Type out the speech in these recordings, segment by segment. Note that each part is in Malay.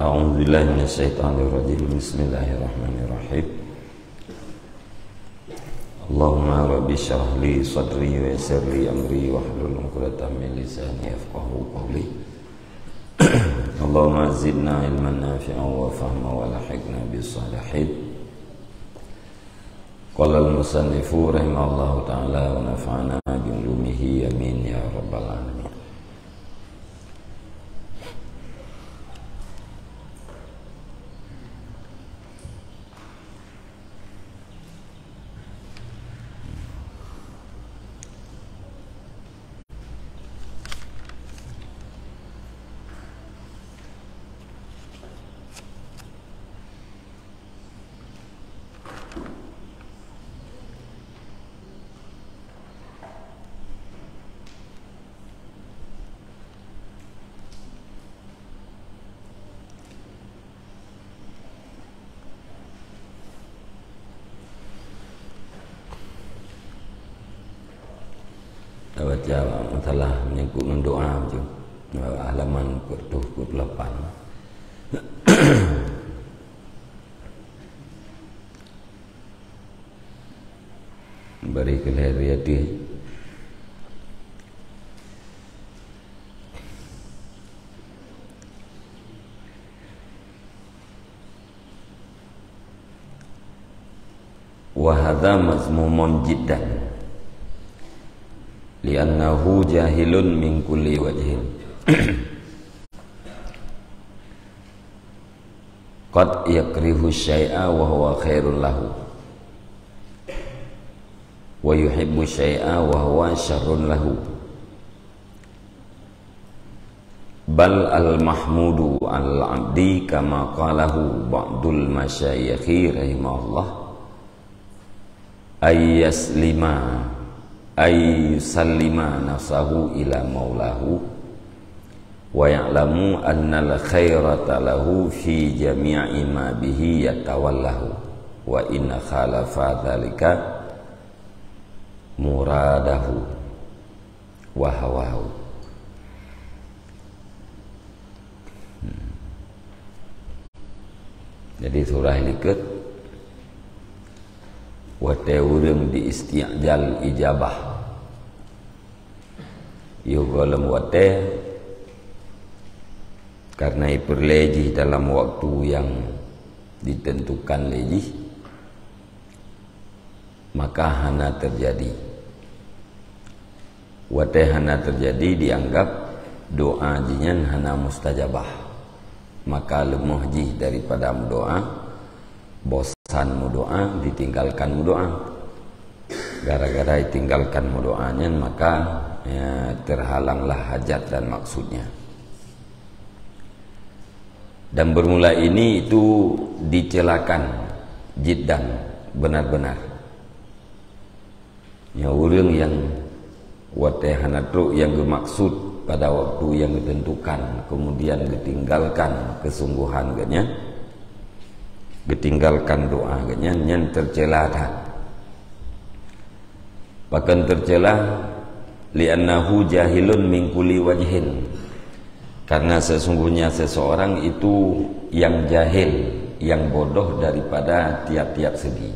أعوذ بالله من الشيطان الرجيم بسم الله الرحمن الرحيم اللهم رب اشرح لي صدري ويسر لي أمري واحلل عقدة من لساني يفقه قولي اللهم زدنا علما نافعا وفهما ولحقنا بالصالحين قال المصنف رحمه الله تعالى ونفعنا بعلومه يمين يا mazmumun jiddan li'annahu jahilun min kulli wajhin. Qad yakrihu syai'a wa huwa khairul lahu. Wa yuhibbu syai'a wa huwa syarrun lahu. Bal al mahmudu al abdi kama qalahu ayyas lima ay sallima nafsahu ila maulahu wa ya'lamu anna al khairata lahu fi jami'i ma bihi yatawallahu wa inna khalafa dhalika muradahu wa hawahu hmm. jadi surah ini ke urang di isti'jal ijabah. Yo golem wate karena iperleji dalam waktu yang ditentukan leji maka hana terjadi. Wate hana terjadi dianggap doa jinyan hana mustajabah. Maka lemah ji daripada doa bosan mu doa ditinggalkan doa gara-gara ditinggalkan doanya maka ya, terhalanglah hajat dan maksudnya. Dan bermula ini itu dicelakan jiddan benar-benar. Ya orang yang watehanatru yang bermaksud pada waktu yang ditentukan kemudian ditinggalkan kesungguhan ganya ditinggalkan doa. Nyen nyen tercela dah. Bahkan tercela li'annahu jahilun min kulli wajhin. Karena sesungguhnya seseorang itu yang jahil yang bodoh daripada tiap-tiap segi.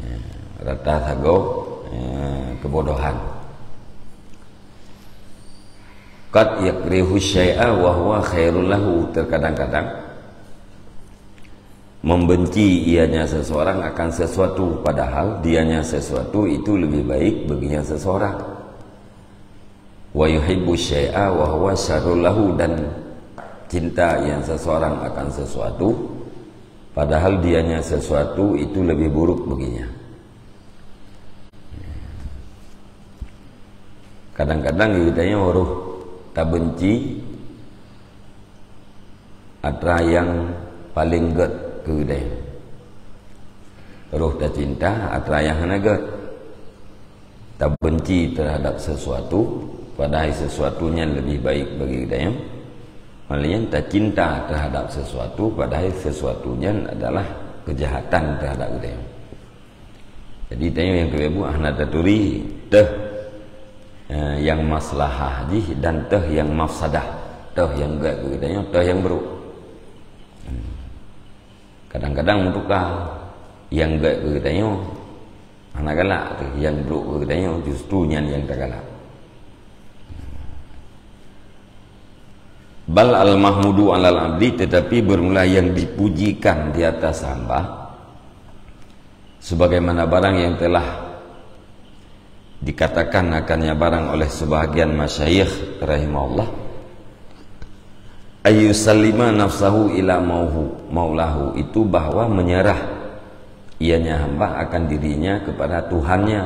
Ya, rata sago ya, kebodohan. Qad yakrihu syai'a wa huwa khairul lahu. Terkadang-kadang membenci ianya seseorang akan sesuatu padahal dianya sesuatu itu lebih baik baginya seseorang. Wa yuhibbu syai'a wa huwa syarrul lahu dan cinta yang seseorang akan sesuatu padahal dianya sesuatu itu lebih buruk baginya. Kadang-kadang kita orang tak benci atra yang paling good ke dia. Roh dan cinta antara yang hanaga tak benci terhadap sesuatu padahal sesuatunya lebih baik bagi dia. Malah tak cinta terhadap sesuatu padahal sesuatunya adalah kejahatan terhadap dia. Jadi tanya yang kedua ahna taturi teh. Eh, yang maslahah ji dan teh yang mafsadah. Teh yang gak teh yang buruk kadang-kadang tukar yang gak ke katanya anak galak tu yang buruk ke katanya justru yang yang galak. Bal al mahmudu alal abdi tetapi bermula yang dipujikan di atas hamba sebagaimana barang yang telah dikatakan akannya barang oleh sebahagian masyayikh rahimahullah ayu salima nafsahu ila mauhu maulahu. Itu bahwa menyerah. Ianya hamba akan dirinya kepada Tuhannya.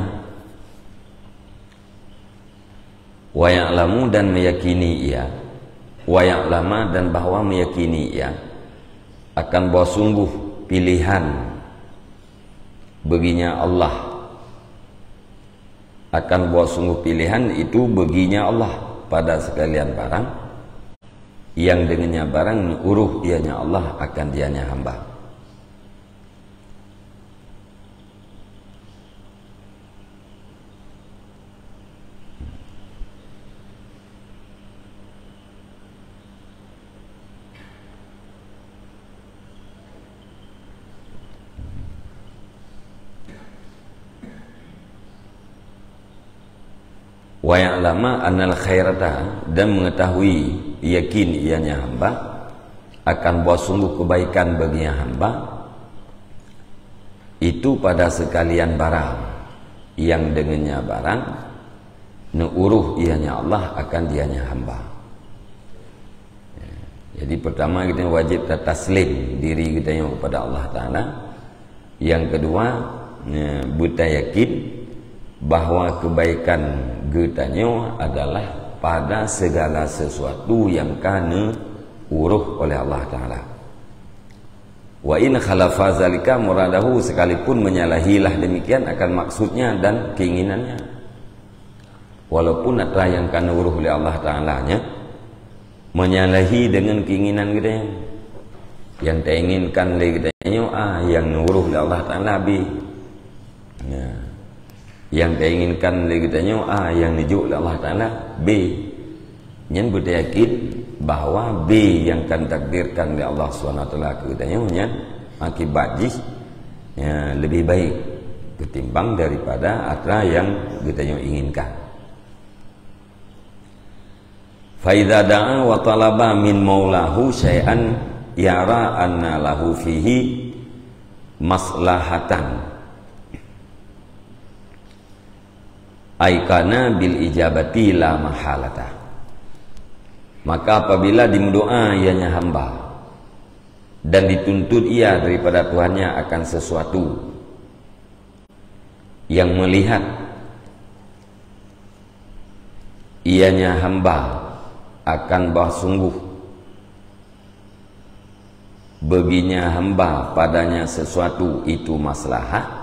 Wa ya'lamu dan meyakini ia. Wa ya'lama dan bahwa meyakini ia. Akan bawa sungguh pilihan. Baginya Allah. Akan bawa sungguh pilihan itu baginya Allah pada sekalian barang yang dengannya barang uruh ianya Allah akan dianya hamba. Wa ya'lama annal khairata dan mengetahui yakin ianya hamba akan buat sungguh kebaikan bagi hamba. Itu pada sekalian barang yang dengannya barang nuuruh ianya Allah akan dianya hamba. Jadi pertama kita wajib taslim diri kita kepada Allah Ta'ala. Yang kedua ya, buta yakin bahawa kebaikan getanya adalah pada segala sesuatu yang kana uruh oleh Allah Ta'ala. Wa in khalafa zalika muradahu sekalipun menyalahilah demikian akan maksudnya dan keinginannya. Walaupun ada yang kana uruh oleh Allah Ta'ala nya menyalahi dengan keinginan kita. Yang tak inginkan lagi kita ah yang uruh oleh Allah Ta'ala bi ya yang dia inginkan lagi tanya A yang dijuk oleh Allah Ta'ala B. Yang beryakin bahawa B yang akan takdirkan oleh Allah SWT katanya yang akibat jis ya, lebih baik ketimbang daripada atra yang kita inginkan. Faidha da'a wa talaba min maulahu syai'an yara anna lahu fihi maslahatan aikana bil ijabati la mahalata. Maka apabila dimendoa ianya hamba. Dan dituntut ia daripada Tuhannya akan sesuatu. Yang melihat ianya hamba akan bah sungguh baginya hamba padanya sesuatu itu maslahat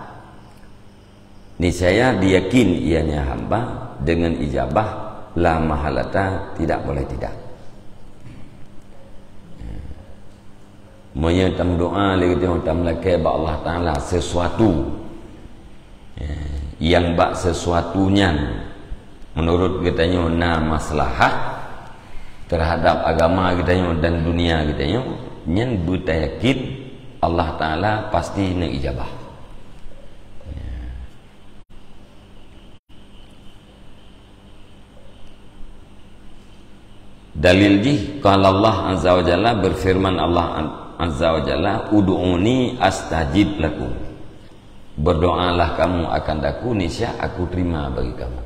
niscaya diyakin ianya hamba dengan ijabah la mahalata tidak boleh tidak. Menyetam doa lagi tengok tam laki ba Allah taala sesuatu. Yang bak sesuatunya menurut katanya na maslahah terhadap agama kita dan dunia kita nyen buta yakin Allah taala pasti nak ijabah Dalil jih kalau Allah Azza wa Jalla berfirman Allah Azza wa Jalla ud'uni astajib lakum. Berdoalah kamu akan daku nisya aku terima bagi kamu.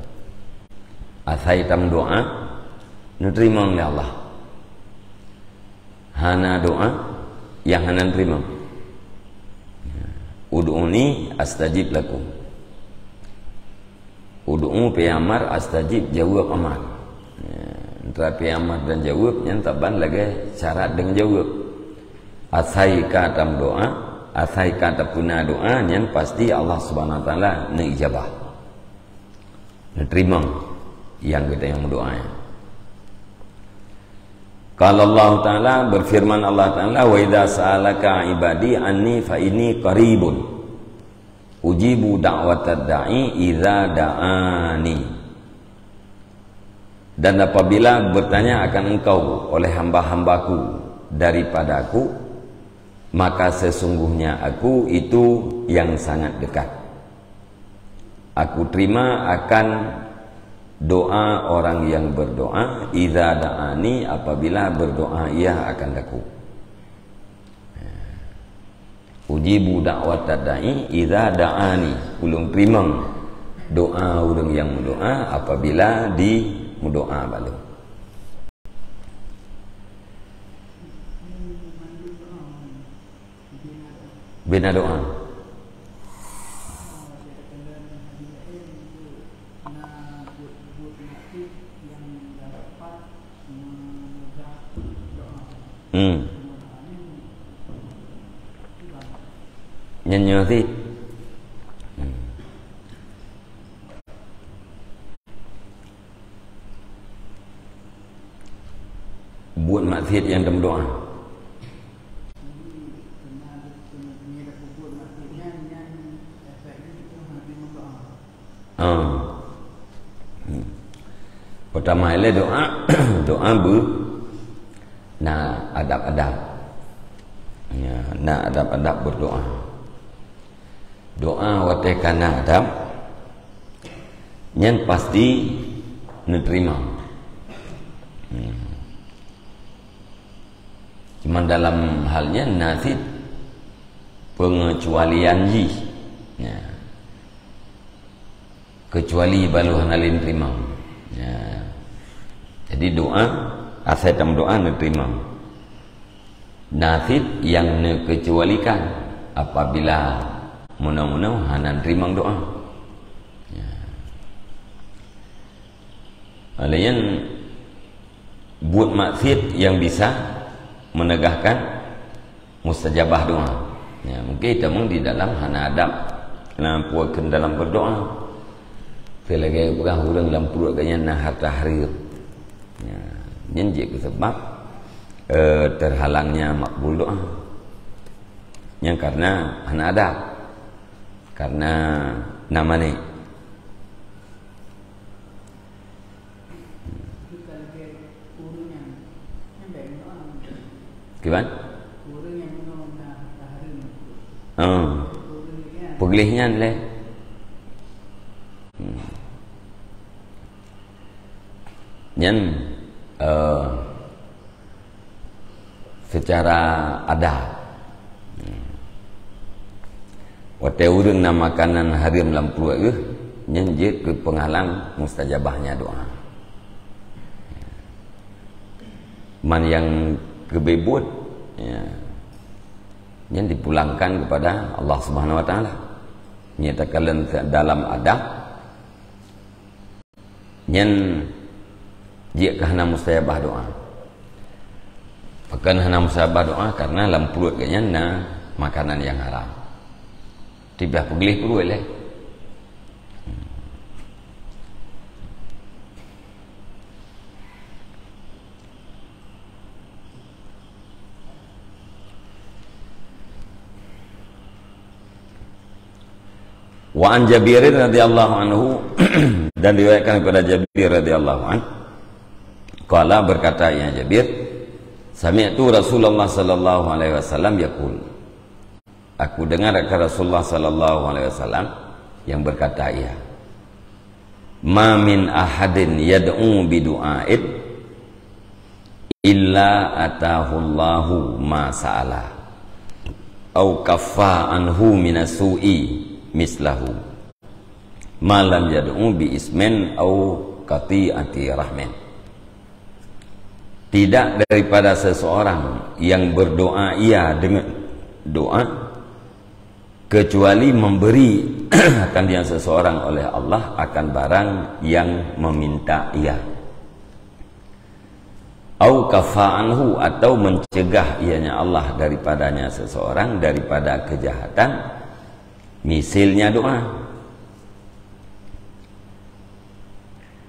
Athaitam doa terima oleh Allah. Hana doa yang hana terima. Ud'uni astajib lakum. Ud'u fi amar astajib jawab amal. Tapi amat dan jawab yang taban lagi syarat dengan jawab. Asai kata doa asai kata puna doa yang pasti Allah subhanahu wa ta'ala nak ijabah. Terima yang kita yang berdoa. Kalau Allah Ta'ala berfirman Allah Ta'ala wa idha sa'alaka ibadi anni fa ini qaribun. Ujibu da'watad da'i idha da'ani dan apabila bertanya akan engkau oleh hamba-hambaku daripada aku maka sesungguhnya aku itu yang sangat dekat. Aku terima akan doa orang yang berdoa idza da'ani apabila berdoa ia akan aku ujibu da'wat da'i idza da'ani ulung terima doa ulung yang mendoa apabila di mendoa balu bina doa Hmm. Nyanyi nanti. Hmm. Buat maksiat yang dalam doa. Hmm. Hmm. Ialah doa doa ber nak adab-adab. Ya, nak adab-adab berdoa. Doa watekan adab yang pasti menerima hmm. cuma dalam halnya nasib pengecualian ji. Ya. kecuali baluhan alin terima doa asal dalam doa nak terima nasib yang nak kecualikan apabila munau-munau hanan terima doa ya. Alayan buat maksiat yang bisa menegahkan mustajabah doa. Ya, mungkin kita mung di dalam hana adab lampuakan dalam berdoa. Selagi bukan hurang dalam perut kanya nah harta harir. Nyenjik sebab uh, terhalangnya makbul doa yang karena anak ada karena nama ni Gimana? Oh. Pegelihnya ni Hmm. Yang uh, secara ada Wate urang nama makanan hari dalam perut ke nyenjit ke penghalang mustajabahnya doa. Man yang kebebut ya, yang dipulangkan kepada Allah Subhanahu Wa Taala. Nyatakan dalam adab yang jika hana mustajabah doa Bukan hana mustajabah doa Karena dalam perut kanya na Makanan yang haram. Tiba pergelih perut lah. Wa an Jabir radhiyallahu anhu dan diriwayatkan kepada Jabir radhiyallahu anhu Qala berkata ya Jabir, sami'tu Rasulullah sallallahu alaihi wasallam yaqul. Aku dengar kata Rasulullah sallallahu alaihi wasallam yang berkata ya. Ma min ahadin yad'u bi du'aid illa atahu Allahu ma sa'ala au kaffa anhu min su'i mislahu ma lam yad'u bi ismin au qati'ati rahmin tidak daripada seseorang yang berdoa ia dengan doa kecuali memberi akan dia seseorang oleh Allah akan barang yang meminta ia. Au kafa'anhu atau mencegah ianya Allah daripadanya seseorang daripada kejahatan misilnya doa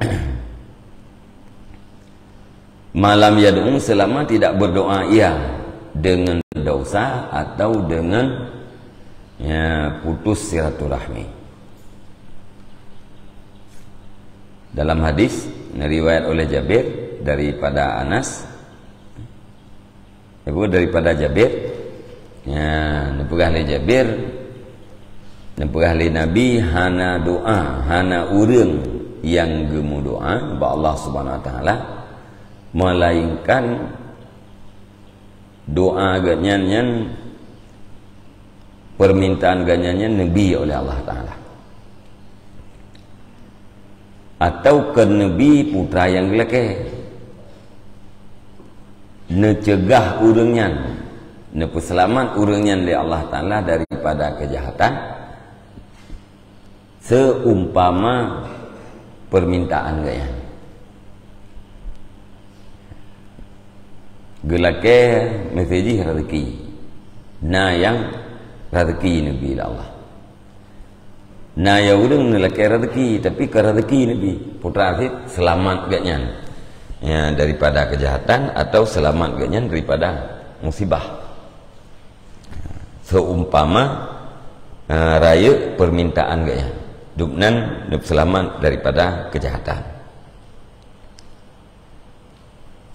malam yad'u selama tidak berdoa ia dengan dosa atau dengan ya, putus silaturahmi. Dalam hadis riwayat oleh Jabir daripada Anas. Ibu daripada Jabir? Ya nepegah le Jabir. Nepegah le Nabi hana doa hana urang yang gemu doa. Ba Allah Subhanahu wa taala melainkan doa ganyan permintaan ganyan Nabi oleh Allah Taala. Atau ke Nabi putra yang gelake. Necegah urangnya nepeselamat urangnya oleh Allah Ta'ala daripada kejahatan. Seumpama permintaan gaya gelake mesej rezeki na yang rezeki Nabi Allah. Nah ya urang ni laki rezeki tapi ke rezeki Nabi. Putra Aziz selamat gaknya ya, daripada kejahatan atau selamat gaknya daripada musibah. Seumpama uh, raya permintaan gaknya duknan duk selamat daripada kejahatan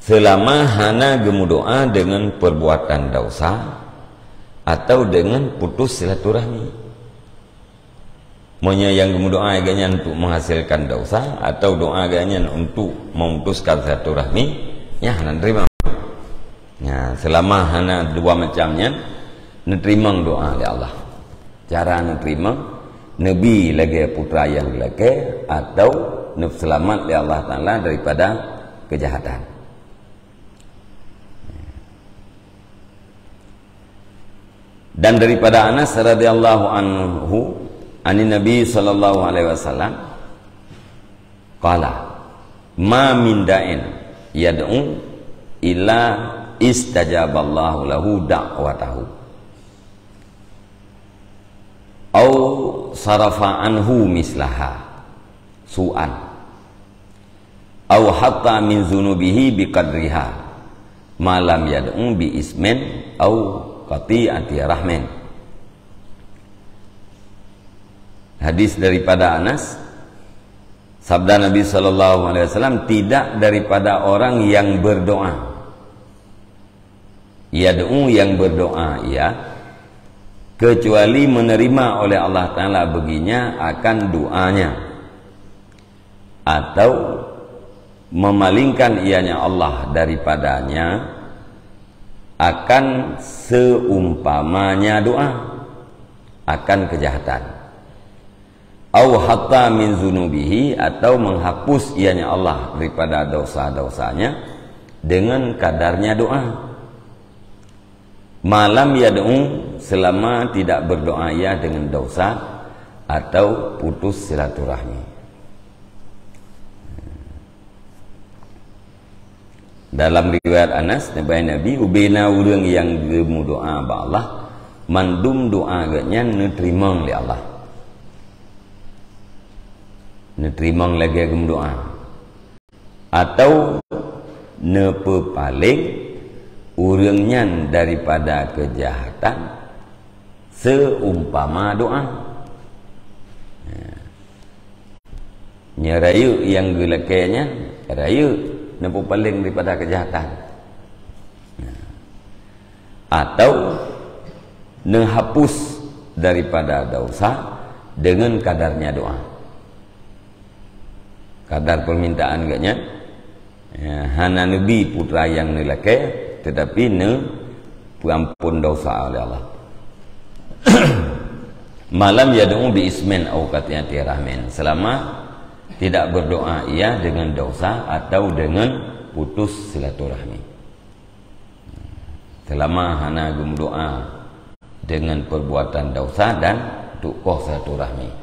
selama hana gemu doa dengan perbuatan dosa atau dengan putus silaturahmi Manya yang doa agaknya untuk menghasilkan dosa atau doa agaknya untuk memutuskan satu rahmi, ya nak terima. Ya, selama hana dua macamnya, nak terima doa oleh Allah. Cara nak terima, Nabi lagi putra yang lagi atau selamat oleh Allah Taala daripada kejahatan. Dan daripada Anas radhiyallahu anhu Ani Nabi sallallahu alaihi wasallam qala ma min da'in yad'u illa istajaballahu lahu da'watahu. Au sarafa anhu mislaha su'an. Au hatta min zunubihi biqadriha malam yad'u bi ismin au qati'ati rahmin hadis daripada Anas sabda Nabi sallallahu alaihi wasallam tidak daripada orang yang berdoa. Yad'u yang berdoa ya kecuali menerima oleh Allah taala beginya akan doanya. Atau memalingkan ianya Allah daripadanya akan seumpamanya doa akan kejahatan. Au hatta min zunubihi atau menghapus ianya Allah daripada dosa-dosanya dengan kadarnya doa. Malam yad'u selama tidak berdoa ia dengan dosa atau putus silaturahmi dalam riwayat Anas Nabi Nabi ubina urang yang gemu doa ba Allah mandum doa ganya nerima oleh Allah. Nerima lagi agama doa. Atau Nepepaling Urangnya daripada kejahatan Seumpama doa. Nyerayu yang gelakainya Rayu Nepepaling daripada kejahatan. Atau Nehapus daripada dosa Dengan kadarnya doa. Kadar permintaan agaknya ya, hana nabi putra yang nilai tetapi ne pengampun dosa oleh Allah. Malam yad'u bi ismin au qatiyati rahmin. Selama tidak berdoa ia dengan dosa atau dengan putus silaturahmi selama hana gum doa dengan perbuatan dosa dan tukoh silaturahmi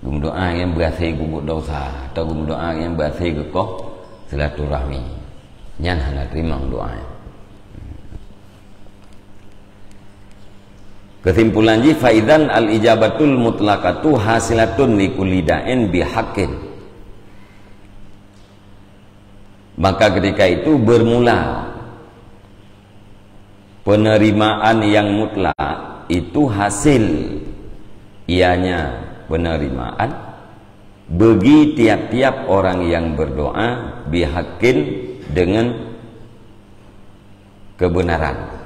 Gum doa yang berasai gugut dosa atau gum doa yang berasai gekoh silaturahmi. Nyan hana terima doa. Kesimpulan ji faidan al ijabatul mutlaqatu hasilatun li kulli da'in bihaqqin. Maka ketika itu bermula penerimaan yang mutlak itu hasil ianya penerimaan bagi tiap-tiap orang yang berdoa bihakin dengan kebenaran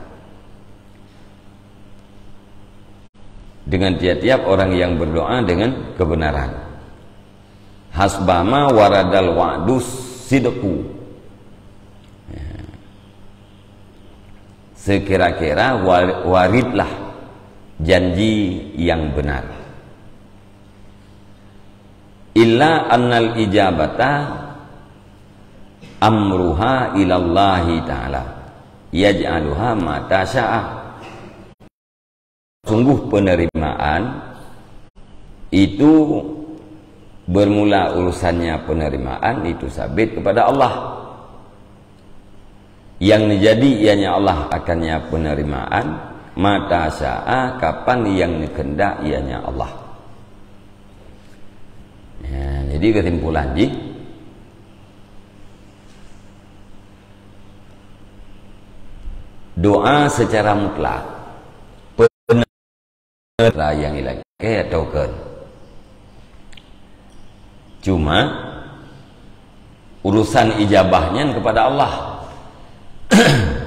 dengan tiap-tiap orang yang berdoa dengan kebenaran. Hasbama waradal wa'dus sidqu. Ya. sekira-kira waridlah janji yang benar. Illa annal ijabata amruha ilallahi ta'ala. Yaj'aluha mata sya'ah sungguh penerimaan itu bermula urusannya penerimaan itu sabit kepada Allah. Yang menjadi ianya Allah akannya penerimaan mata sya'a kapan yang dikendak ianya Allah. Ya, jadi kesimpulan ji. Doa secara mutlak lah yang ilahi atau kan cuma urusan ijabahnya kepada Allah.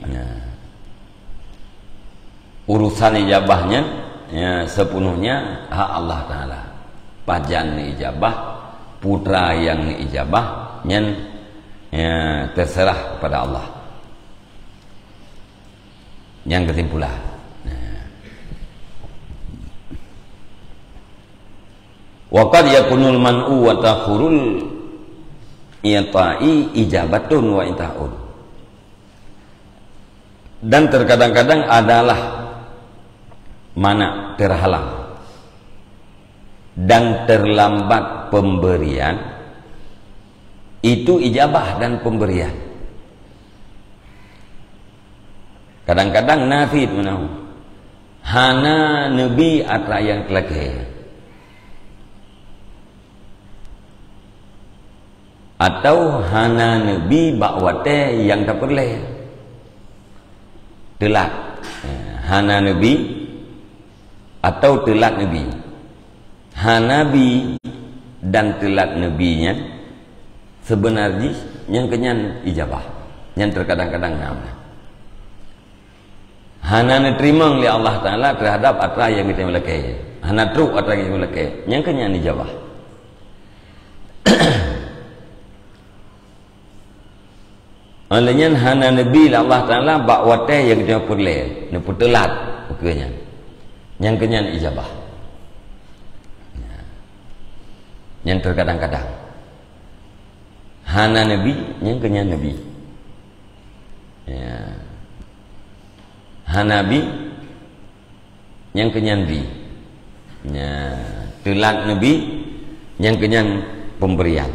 Ya. urusan ijabahnya ya, sepenuhnya hak Allah Ta'ala. Pajan ijabah putra yang ijabah yang ya, terserah kepada Allah. Yang kesimpulan wa qad yakunul man'u wa takhurul i'ta'i ijabatun wa inta'un dan terkadang-kadang adalah mana? Terhalang. Dan terlambat pemberian itu ijabah dan pemberian. Kadang-kadang nafid menahu. Hana nabi atra yang atau hana nabi bakwate yang tak perlu telat. Eh, hana nabi atau telat nabi hanabi dan telat nabinya sebenarnya yang kenyan ijabah. Yang terkadang-kadang nama. Hana terima oleh Allah Ta'ala terhadap atra yang kita melakai. Hana truk atra yang kita melakai. Yang kenyan ijabah Olehnya hana Nabi lah Allah Ta'ala bak watih yang dia perleh. Dia putelat ukirnya. Yang kenyan ijabah. Ya. Yang terkadang-kadang. Hana Nabi, yang kenyan Nabi. Ya. Hana yang kenyan Nabi. Ya. Telat Nabi, yang kenyan pemberian.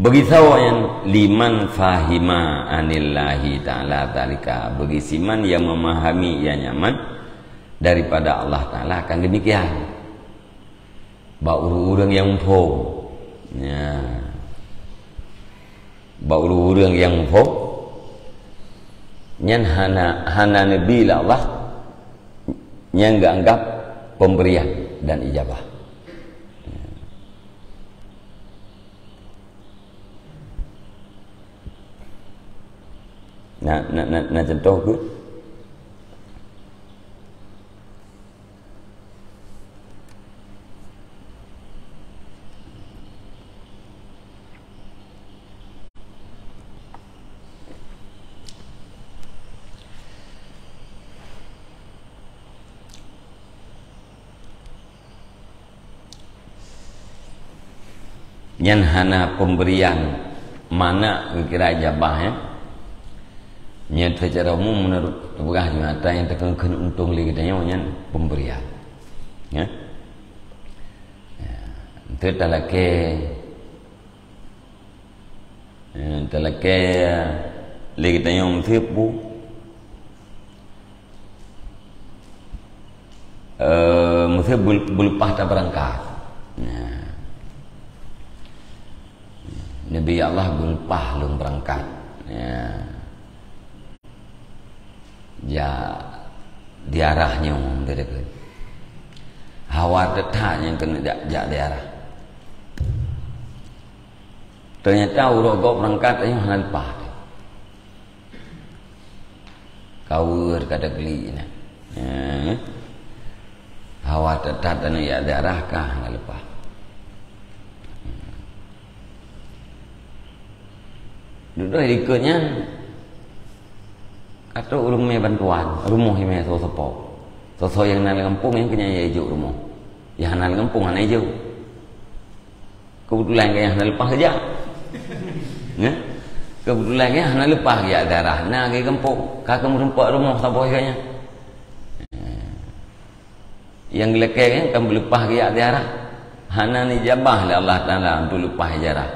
Beritahu yang liman fahima anillahi ta'ala talika Bagi siman yang memahami yang nyaman Daripada Allah Ta'ala akan demikian. Bauru orang yang pun ya. Bauru orang yang pun Yang hana, hana Nabi lah Allah Yang enggak anggap pemberian dan ijabah nak nak nak, nak contoh ke? Yang hana pemberian mana kira jabah ya Nya secara umum menurut tugas nyata yang terkena untung lagi katanya yang pemberian. Ya. Ya, itu talake ya, talake lagi tanya um tipu eh mesti belupah tak berangkat. Ya. Nabi Allah belupah lung berangkat. Ya ya diarahnya umum dari ke hawa tetap yang kena jak jak diarah. Ternyata urut berangkat ayo hal pah kau kata geli ini ya. hawa tetap dan ya darah kah lepas? Duduk ikutnya kata urung me bantuan rumah me so sepo. So so yang nak kampung yang kena ya ijuk rumah. Yang nak kampung anak ijuk kebetulan yang nak lepas kerja ya kebetulan ya nak lepas ya darah. Nak ke kampung. Kakak merempak rumah sampai kayaknya yang lekeh kan kan berlepas ke darah. Hana ni jabah oleh Allah Taala untuk lepas jarah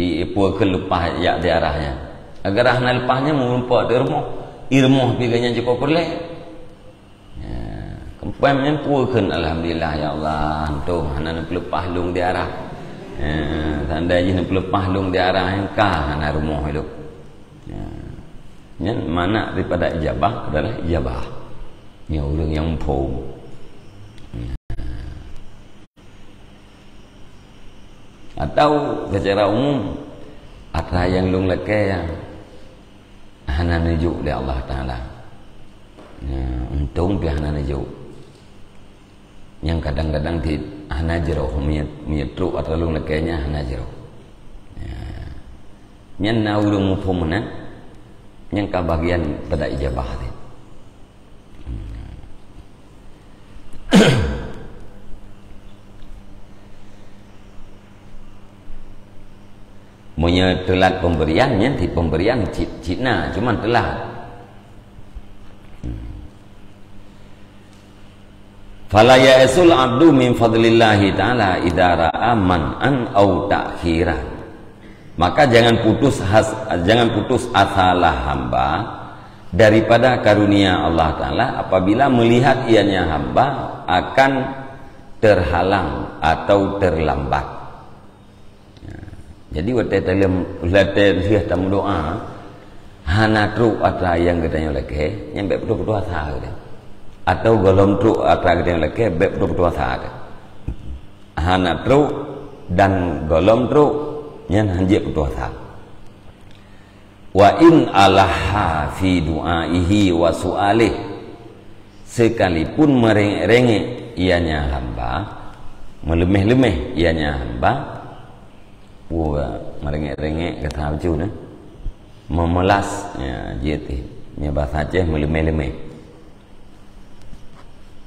ipu ke lepas ya darahnya. Agar hana lepasnya merempak di rumah irmoh piganya cukup perle ya kempai menyempukan alhamdulillah ya Allah tu hana nak lepas lung darah Ya, tanda je nak pelepah lung di arah yang kah nak rumah itu. Ya. Yang mana daripada ijabah adalah ijabah. Yang orang yang pun. Ya. Atau secara umum ada yang lung lekai yang hana nujuk dari Allah Taala. Ya, untung dia hana nujuk. Yang kadang-kadang tidak hanajro miyatru atau lung lekenya hanajro ya. nyan na ulung mufumna yang bagian pada ijabah ni Munya telat pemberiannya di pemberian Cina cuma telat Fala ya'sul abdu min fadlillahi ta'ala idza ra'a man'an aw ta'khira. Maka jangan putus has, jangan putus asalah hamba daripada karunia Allah taala apabila melihat ianya hamba akan terhalang atau terlambat. Jadi waktu dalam late lihat tamu doa hana tru atra yang katanya lagi nyampe betul-betul asa gitu atau golong truk atau yang lagi beb dua puluh saat hana truk dan golong truk yang hanji puluh saat wa in alaha fi du'aihi wa su'alih. Sekalipun merengek ianya hamba melemeh-lemeh ianya hamba wa merengek-rengek kata apa ni memelas ya jeti nya bahasa Aceh melemeh-lemeh.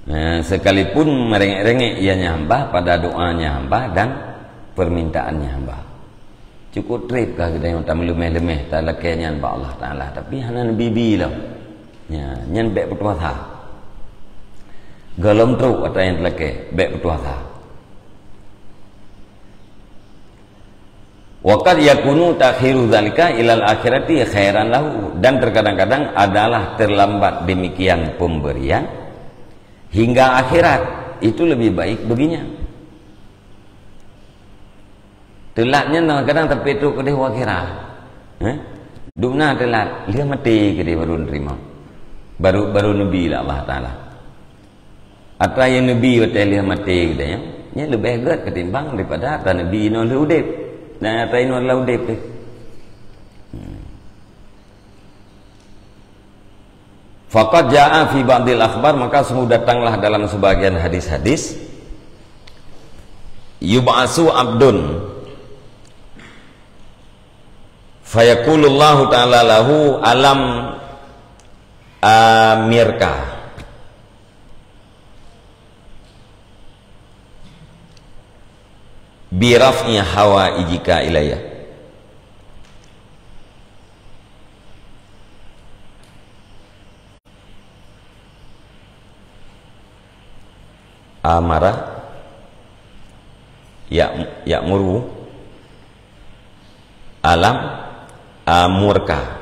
Eh, sekalipun merengek-rengek ianya hamba pada doanya hamba dan permintaannya hamba. Cukup trip kah kita yang tak melemeh-lemeh tak lekainya hamba Allah Ta'ala. Tapi hanya bibi lah. Ya, nyan baik bertuasa galom truk atau yang terlekai baik bertuasa Waqad yakunu takhiru zalika ilal akhirati khairan lahu. Dan terkadang-kadang adalah terlambat demikian pemberian hingga akhirat. Itu lebih baik baginya. Telatnya kadang tapi itu ke dia akhirat. Eh? Dukna telat dia mati ke dia baru nerima. Baru baru nabi lah Allah taala. Atau yang nabi betul dia mati ke dia nya lebih agak ketimbang daripada atau nabi no udip dan atau no udip tu Faqad jaa fi ba'dil akhbar maka sungguh datanglah dalam sebagian hadis-hadis yub'asu abdun fayaqulullahu ta'ala lahu alam amirka biraf'i hawa ijika ilayah. Amara ya ya muru alam amurka.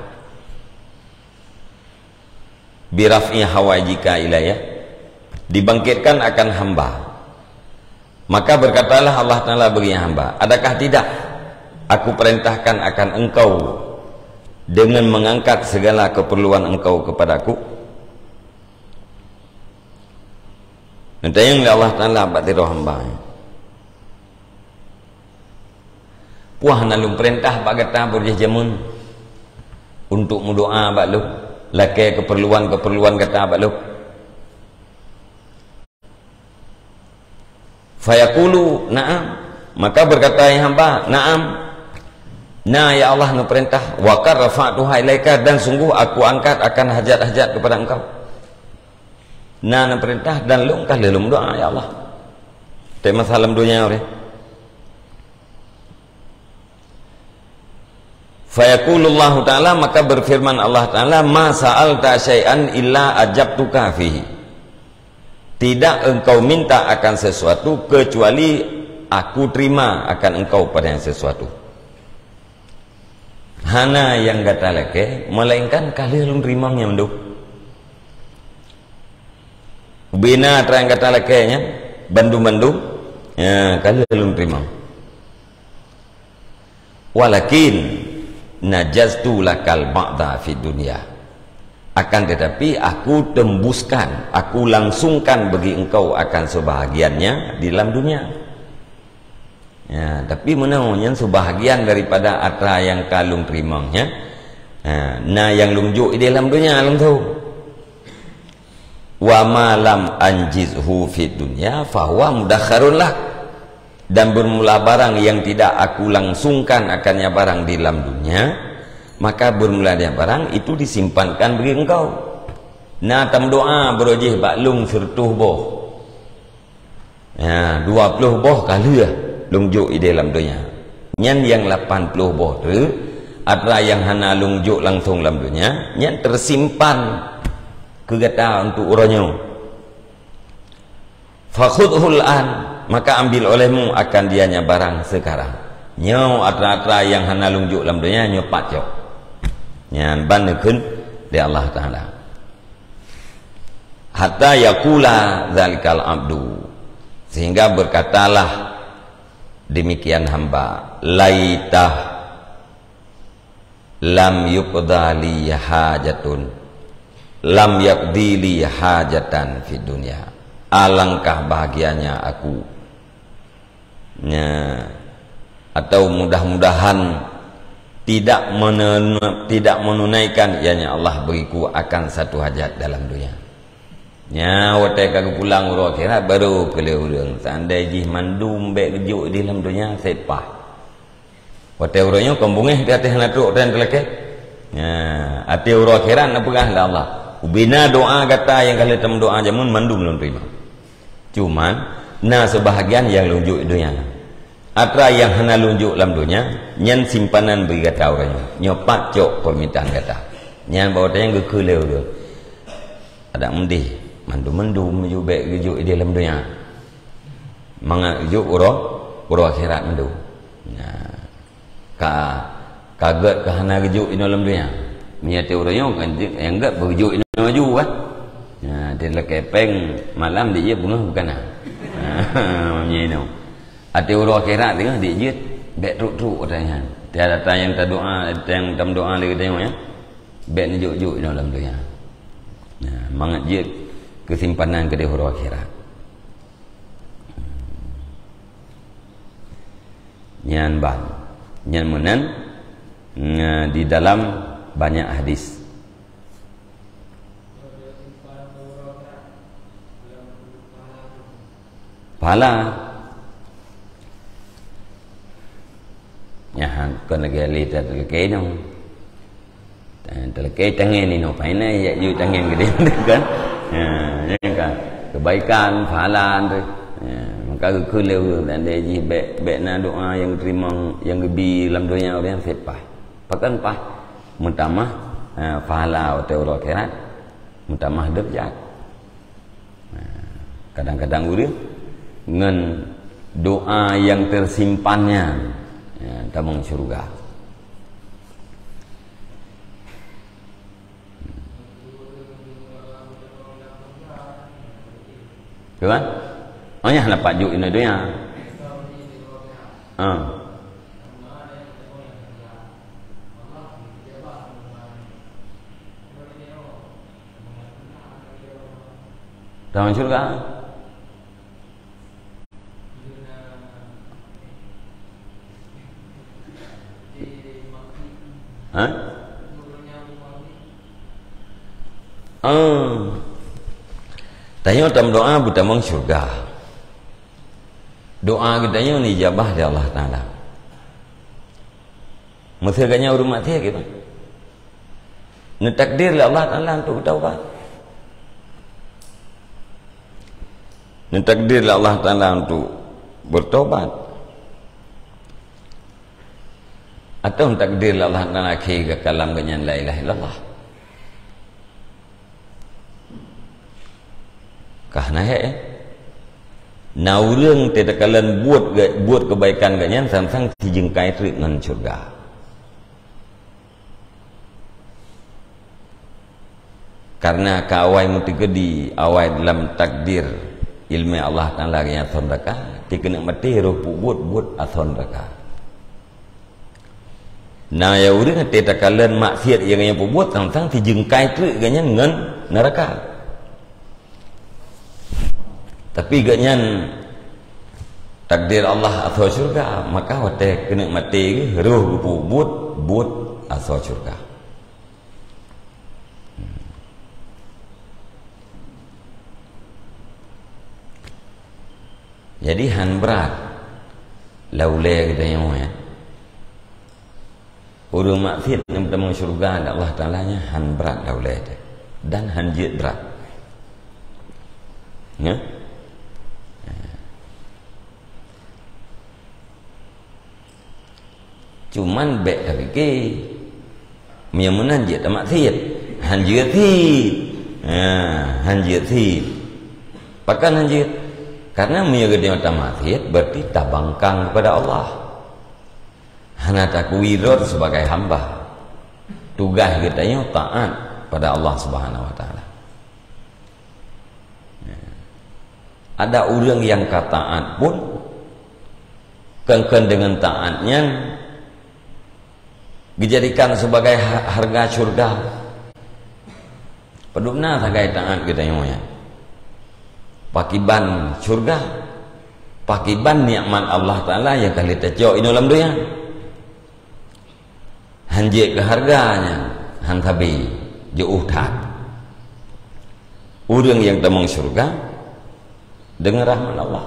Biraf'i hawajika ilayah dibangkitkan akan hamba maka berkatalah Allah Ta'ala bagi hamba adakah tidak aku perintahkan akan engkau dengan mengangkat segala keperluan engkau kepadaku? Nanti yang Allah Ta'ala buat tiru hamba. Puah nalung perintah Pak kata berjah jamun Untuk mendoa Pak lu Lakai keperluan-keperluan kata Pak lu fayaqulu na'am. Maka berkata yang hamba na'am. Na ya Allah nu perintah wa rafa'tuha ilaika. Dan sungguh aku angkat akan hajat-hajat kepada engkau. Na na perintah dan lu engkau lelum doa ya Allah. Tema salam dunia ore Fayaqulullahu ta'ala maka berfirman Allah ta'ala ma sa'alta syai'an illa ajabtuka fihi tidak engkau minta akan sesuatu kecuali aku terima akan engkau pada yang sesuatu. Hana yang kata leke melainkan kalian terima yang mendu bina terang kata leke nya bandu-bandu ya kalian terima. Walakin najaztu lakal ba'da fi dunia akan tetapi aku tembuskan aku langsungkan bagi engkau akan sebahagiannya di dalam dunia. Ya, tapi menangnya sebahagian daripada atra yang kalung terimanya ya, nah yang lungjuk di dalam dunia alam tahu. Wa malam anjizhu fi dunia fahuwa mudakharun lah dan bermula barang yang tidak aku langsungkan akannya barang di dalam dunia maka bermula dia barang itu disimpankan bagi engkau. Na tam doa berojih baklung sertuh boh. Ya 20 boh kali ya lungjuk di dalam dunia. Nyan yang 80 boh tu ada yang hana lungjuk langsung dalam dunia nyan tersimpan kegata untuk orangnya fakhudhul an maka ambil olehmu akan dianya barang sekarang. Nyau atra-atra yang hana lungjuk dalam dunia nyau patjok nyan banekun di Allah Ta'ala. Hatta yakula zalikal abdu. Sehingga berkatalah demikian hamba laitah lam yuqdali hajatun lam yakdili hajatan fi dunia alangkah bahagianya aku. Ya, atau mudah-mudahan tidak menun, tidak menunaikan ianya Allah beriku akan satu hajat dalam dunia. Nya watai kagak pulang uro kira baru kele urang sandai jih mandum be gejuk di dalam dunia sepah watai uronya kembungeh di atas natuk dan kelake ya ati uro kira nak pegah lah Allah. Ubina doa kata yang kali tem doa jamun mandum belum terima. Cuman na sebahagian yang lunjuk dunia Atra yang hana lunjuk dalam dunia Nyan simpanan bagi kata orangnya Nyopat cok permintaan kata. Nyan bawa tanya ke keleu dia. Ada mendih. Mandu-mandu menjubek gejuk di dalam dunia. Mangat gejuk urah Urah akhirat mandu. Nah, Ka Kaget ke hana gejuk di dalam dunia? Orangnya kan Yang enggak bergejuk di dalam maju kan Nah, dia lekai peng malam dia bunuh bukan ah. Macam ni ada orang akhirat tengah dia je bet ruk-ruk katanya tiada datang yang tak doa yang tam doa lagi tengok ya. Bet ni juk-juk dalam dunia nah mangat je kesimpanan ke dia akhirat. Nyan ban nyan menan di dalam banyak hadis. Pahala ya kon lagi ali ta telke no telke tangan ni no pai na ya yu tangan gede kan? Ya kan? Kebaikan pahala tu. Ya, maka ke leu dan dia ji be be na doa yang terima yang gebi dalam dunia orang sepah pakan pah. Mutamah uh, pahala atau orang akhirat. Mutamah derajat kadang-kadang urip ngan doa yang tersimpannya ya, tabung syurga kan? Oh ya, dapat juk ini dunia. Ah. Dalam syurga. Ha? Ah. Tanya dalam doa buta mong syurga. doa kita ni jabah di Allah Ta'ala masa katnya urut mati kita takdir Allah Ta'ala untuk bertaubat takdir Allah Ta'ala untuk bertobat atau takdir Allah Ta'ala ke kalam kenyan la ilaha illallah Kahna he eh? Na urang tidak kalian buat buat kebaikan ganyan sang-sang dijengkai terik dengan surga. Karena kawai muti di awai dalam takdir ilmu Allah Taala yang raka, dikena mati roh buat buat athon Nah ya urang tidak kalian maksiat yang yang buat sang-sang dijengkai terik ganyan dengan neraka. Tapi ganyan takdir Allah atau syurga maka wate kena mati ruh bu but but atau syurga. Jadi han berat. Laule kita yang ya Urung maksiat yang pertama syurga Allah Ta'ala nya han berat laule dan han jid berat. Ya? Cuman bek hari ke mian menan je tamak thiệt han je thiệt ha han je thiệt pakan han je karena mian gede tamak thiệt berarti tabangkang kepada Allah hana takwirur sebagai hamba. Tugas kita yang taat pada Allah Subhanahu wa taala. Ada orang yang kataat pun kengken dengan taatnya dijadikan sebagai harga syurga. Pedukna sagai taat kita yang ya. Pakiban syurga pakiban nikmat Allah Ta'ala yang kali tecok ini dalam dunia hanjik ke harganya hantabi jauh tak orang yang temung syurga dengan rahmat Allah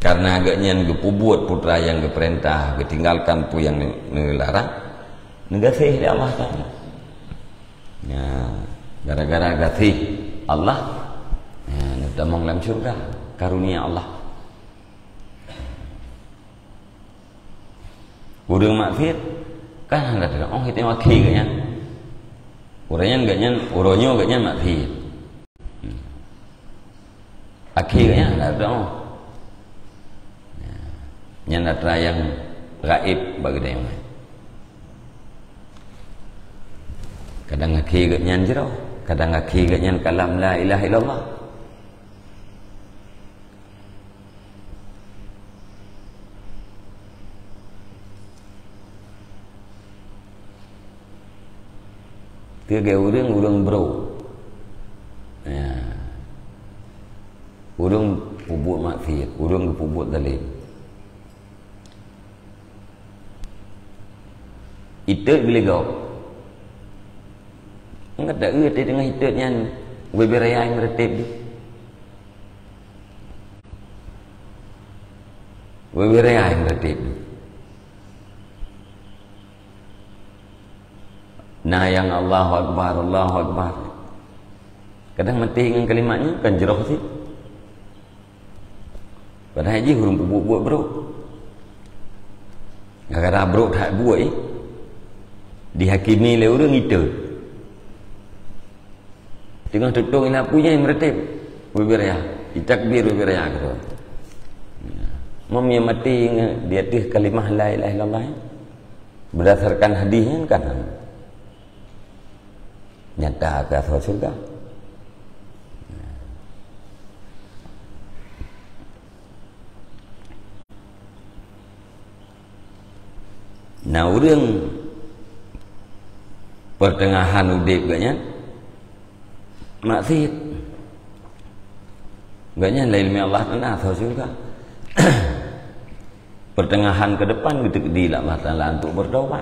karena agaknya ngepu buat putra yang perintah ketinggalkan pu yang nelarang negasih dia Allah Taala ya gara-gara gasih Allah. Ya mau dalam surga karunia Allah. Urang maksiat kan ada oh kita maki gaknya urangnya gaknya uronyo gaknya maksiat hmm. akhirnya ada oh yang ada yang gaib bagi dia kadang ngaki gak nyan jero kadang nyan kalam la ilaha illallah Tiga orang orang bro, ya. orang pubut maksiat, orang pubut dalim. Hidup bila kau Enggak tak? Ngerti dengan hidupnya Wibiraya yang meretip di Wibiraya yang meretip di Nah yang Allahu Akbar Allahu Akbar. Kadang mati dengan kalimatnya Kan jerah sih. Pada haji hurung buat bro Kadang-kadang bro tak buat eh. Dihakimi oleh orang itu tengah tutung ina punya yang meretip. Berbiraya ditakbir berbiraya kata. Mam yang mati di atas kalimah la ilaha illallah berdasarkan hadisnya kan nyata ke asal surga Nah, orang pertengahan udip gaknya maksiat. Gaknya ilmi Allah Ta'ala tahu juga pertengahan ke depan gitu gede lah Allah Ta'ala untuk berdoa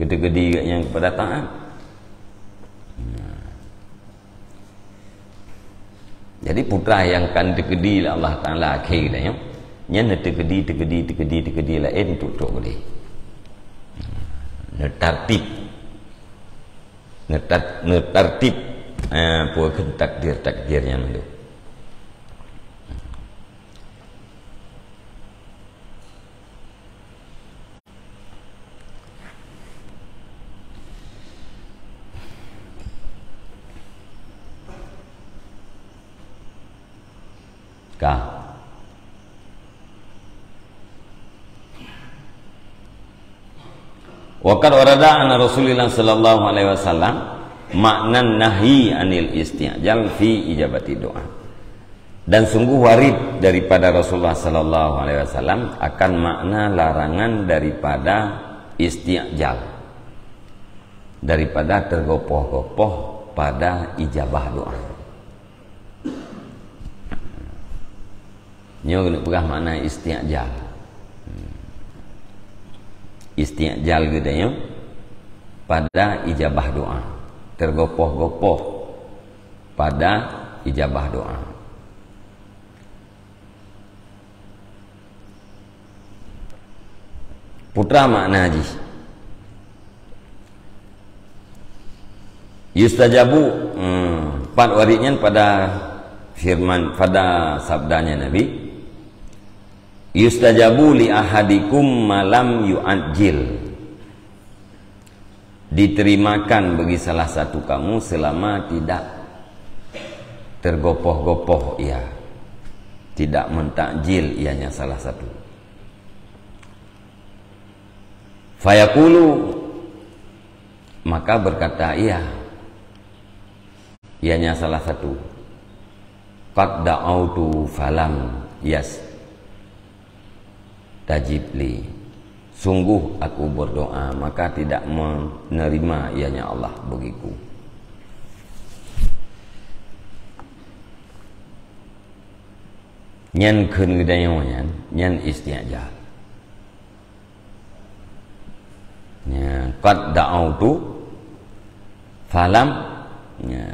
gitu gede gaknya kepada taat jadi putra yang kan tekedi lah Allah Taala akhir dah ya. Nya ne tekedi tekedi tekedi tekedi lain untuk tok gede ne tertib. Ne tar ne tertib eh puak takdir takdirnya nanti kah Waqad warada anna Rasulullah sallallahu alaihi wasallam makna nahi anil isti'jal fi ijabati doa. Dan sungguh warid daripada Rasulullah sallallahu alaihi wasallam akan makna larangan daripada isti'jal. Daripada tergopoh-gopoh pada ijabah doa. Nyo kena pegah makna isti'jal. Hmm. Isti'jal kita ya pada ijabah doa. Tergopoh-gopoh pada ijabah doa. Putra makna haji. Yustajabu hmm, empat waridnya pada firman pada sabdanya Nabi yustajabu li ahadikum malam yu'ajil diterimakan bagi salah satu kamu selama tidak tergopoh-gopoh ia. Tidak mentakjil ianya salah satu. Fayaqulu maka berkata ia ianya salah satu. Qad da'autu falam yas tajibli sungguh aku berdoa maka tidak menerima ianya Allah bagiku. Nyan kun gedayo nyan nyan istiaja nya qad da'autu falam nya.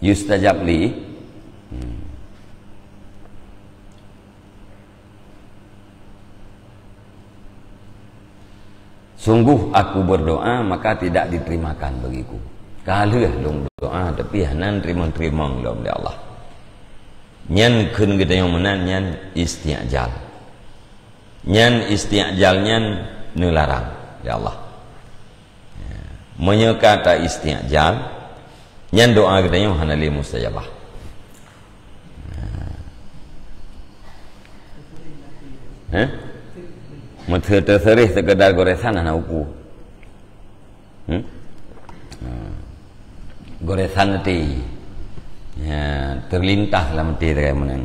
Yustajab li. Hmm. Sungguh aku berdoa maka tidak diterimakan bagiku. Kalau long doa tapi hanan terima-terima long oleh Allah. Nyan kun kita yang menan nyan istiajal. Nyan istiajal nyan nelarang oleh Allah. Ya. Menyekata istiajal nyan doa kita yang hanali mustajabah. Ya. Mata terserih sekedar goresan anak uku. Hmm? hmm? Goresan nanti. Ya, terlintah lah mati terkait mana.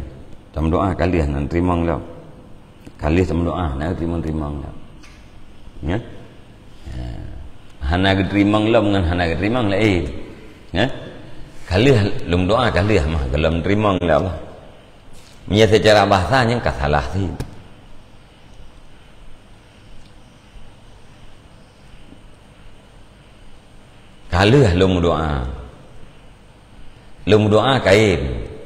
Sama doa kali lah nanti terima lah. Kali sama doa nak terima terima lah. Ya. ya. Hana terima lah dengan hana terima lah eh. Ya. Kali lah lum doa kali lah kalau terima lah. Mia secara bahasanya kasalah sih. Kalah lum doa. Lum doa kain.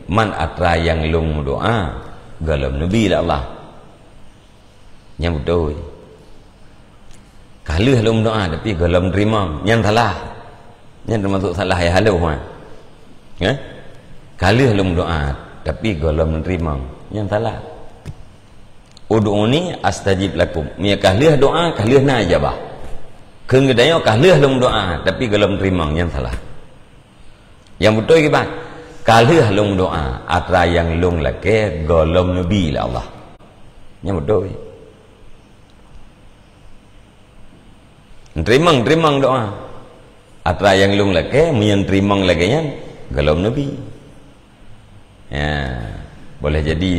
Man atra yang lum doa. Galam Nabi lah Allah. Yang betul. Kalah lum doa tapi galam terima. Yang salah. Yang termasuk salah ya halu. Ya? Kalah lum doa tapi galam terima. Yang salah. Udu'uni astajib lakum. Mia kalah doa, kalah na jabah. Kemudian kalah dalam doa tapi kalau terima yang salah. Yang betul ke bang? Kalah dalam doa atra yang long lagi golom nabi lah Allah. Yang betul. Terima terima doa. Atra yang long lagi menyang terima lagi yang golom nabi. Ya, boleh jadi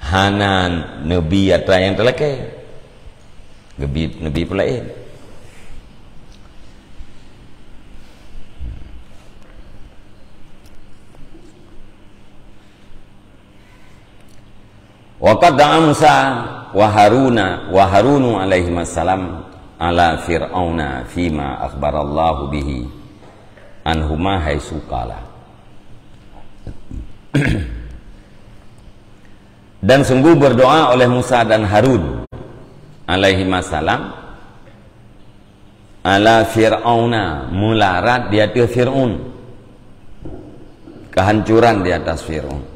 hanan nabi atra yang terlake. Gebi nabi pula eh. Wa qad amsa wa Haruna wa Harunu alaihi salam ala fir'auna fima akhbarallahu bihi. Anhuma haitsu qala dan sungguh berdoa oleh Musa dan Harun alaihi masalam ala fir'auna mularat di atas fir'un kehancuran di atas fir'un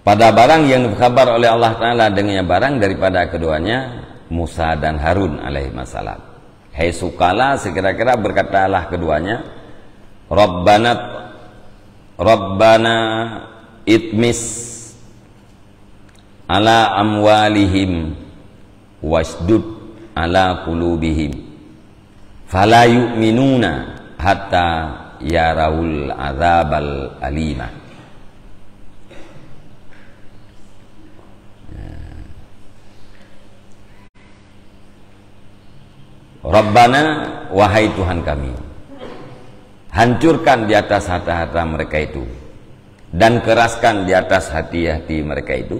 pada barang yang dikabar oleh Allah Ta'ala dengannya barang daripada keduanya Musa dan Harun alaihi masalam hai sukala sekira-kira berkatalah keduanya Rabbana Rabbana itmis ala amwalihim wasdud ala qulubihim. Fala yu'minuna hatta yarawul azabal alima Rabbana wahai Tuhan kami hancurkan di atas harta-harta mereka itu dan keraskan di atas hati-hati mereka itu.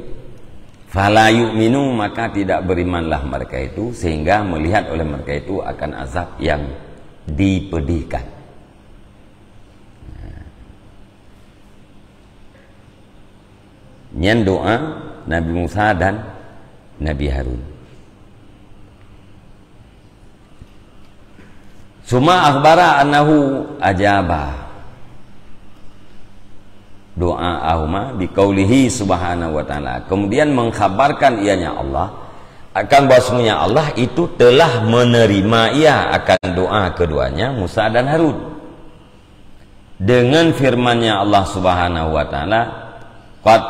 Fala yu'minu maka tidak berimanlah mereka itu sehingga melihat oleh mereka itu akan azab yang dipedihkan. Nyen doa Nabi Musa dan Nabi Harun Suma akhbara annahu ajabah doa ahuma biqaulihi subhanahu wa taala. Kemudian mengkhabarkan ianya Allah. Akan bahwasanya Allah itu telah menerima ia akan doa keduanya Musa dan Harun. Dengan firman-Nya Allah Subhanahu wa taala qad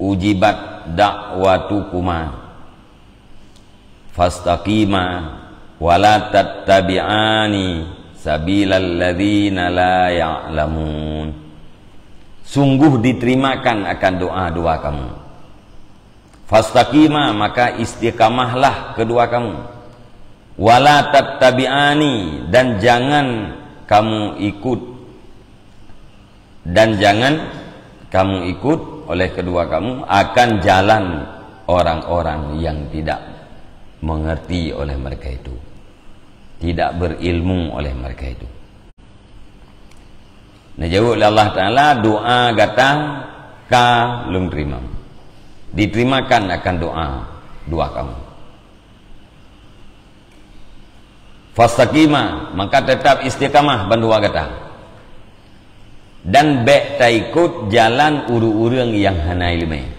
ujibat da'watukuma fastaqima wala tattabi'ani sabilal ladzina la ya'lamun. Sungguh diterimakan akan doa-doa kamu. Fastaqima maka istiqamahlah kedua kamu. Wala tattabi'ani dan jangan kamu ikut. Dan jangan kamu ikut oleh kedua kamu akan jalan orang-orang yang tidak mengerti oleh mereka itu tidak berilmu oleh mereka itu Nah jawab Allah Ta'ala doa datang ka belum terima. Diterimakan akan doa doa kamu. Fastaqima maka tetap istiqamah bandua kata. Dan bek tak ikut jalan uru-urang yang hana ilmu.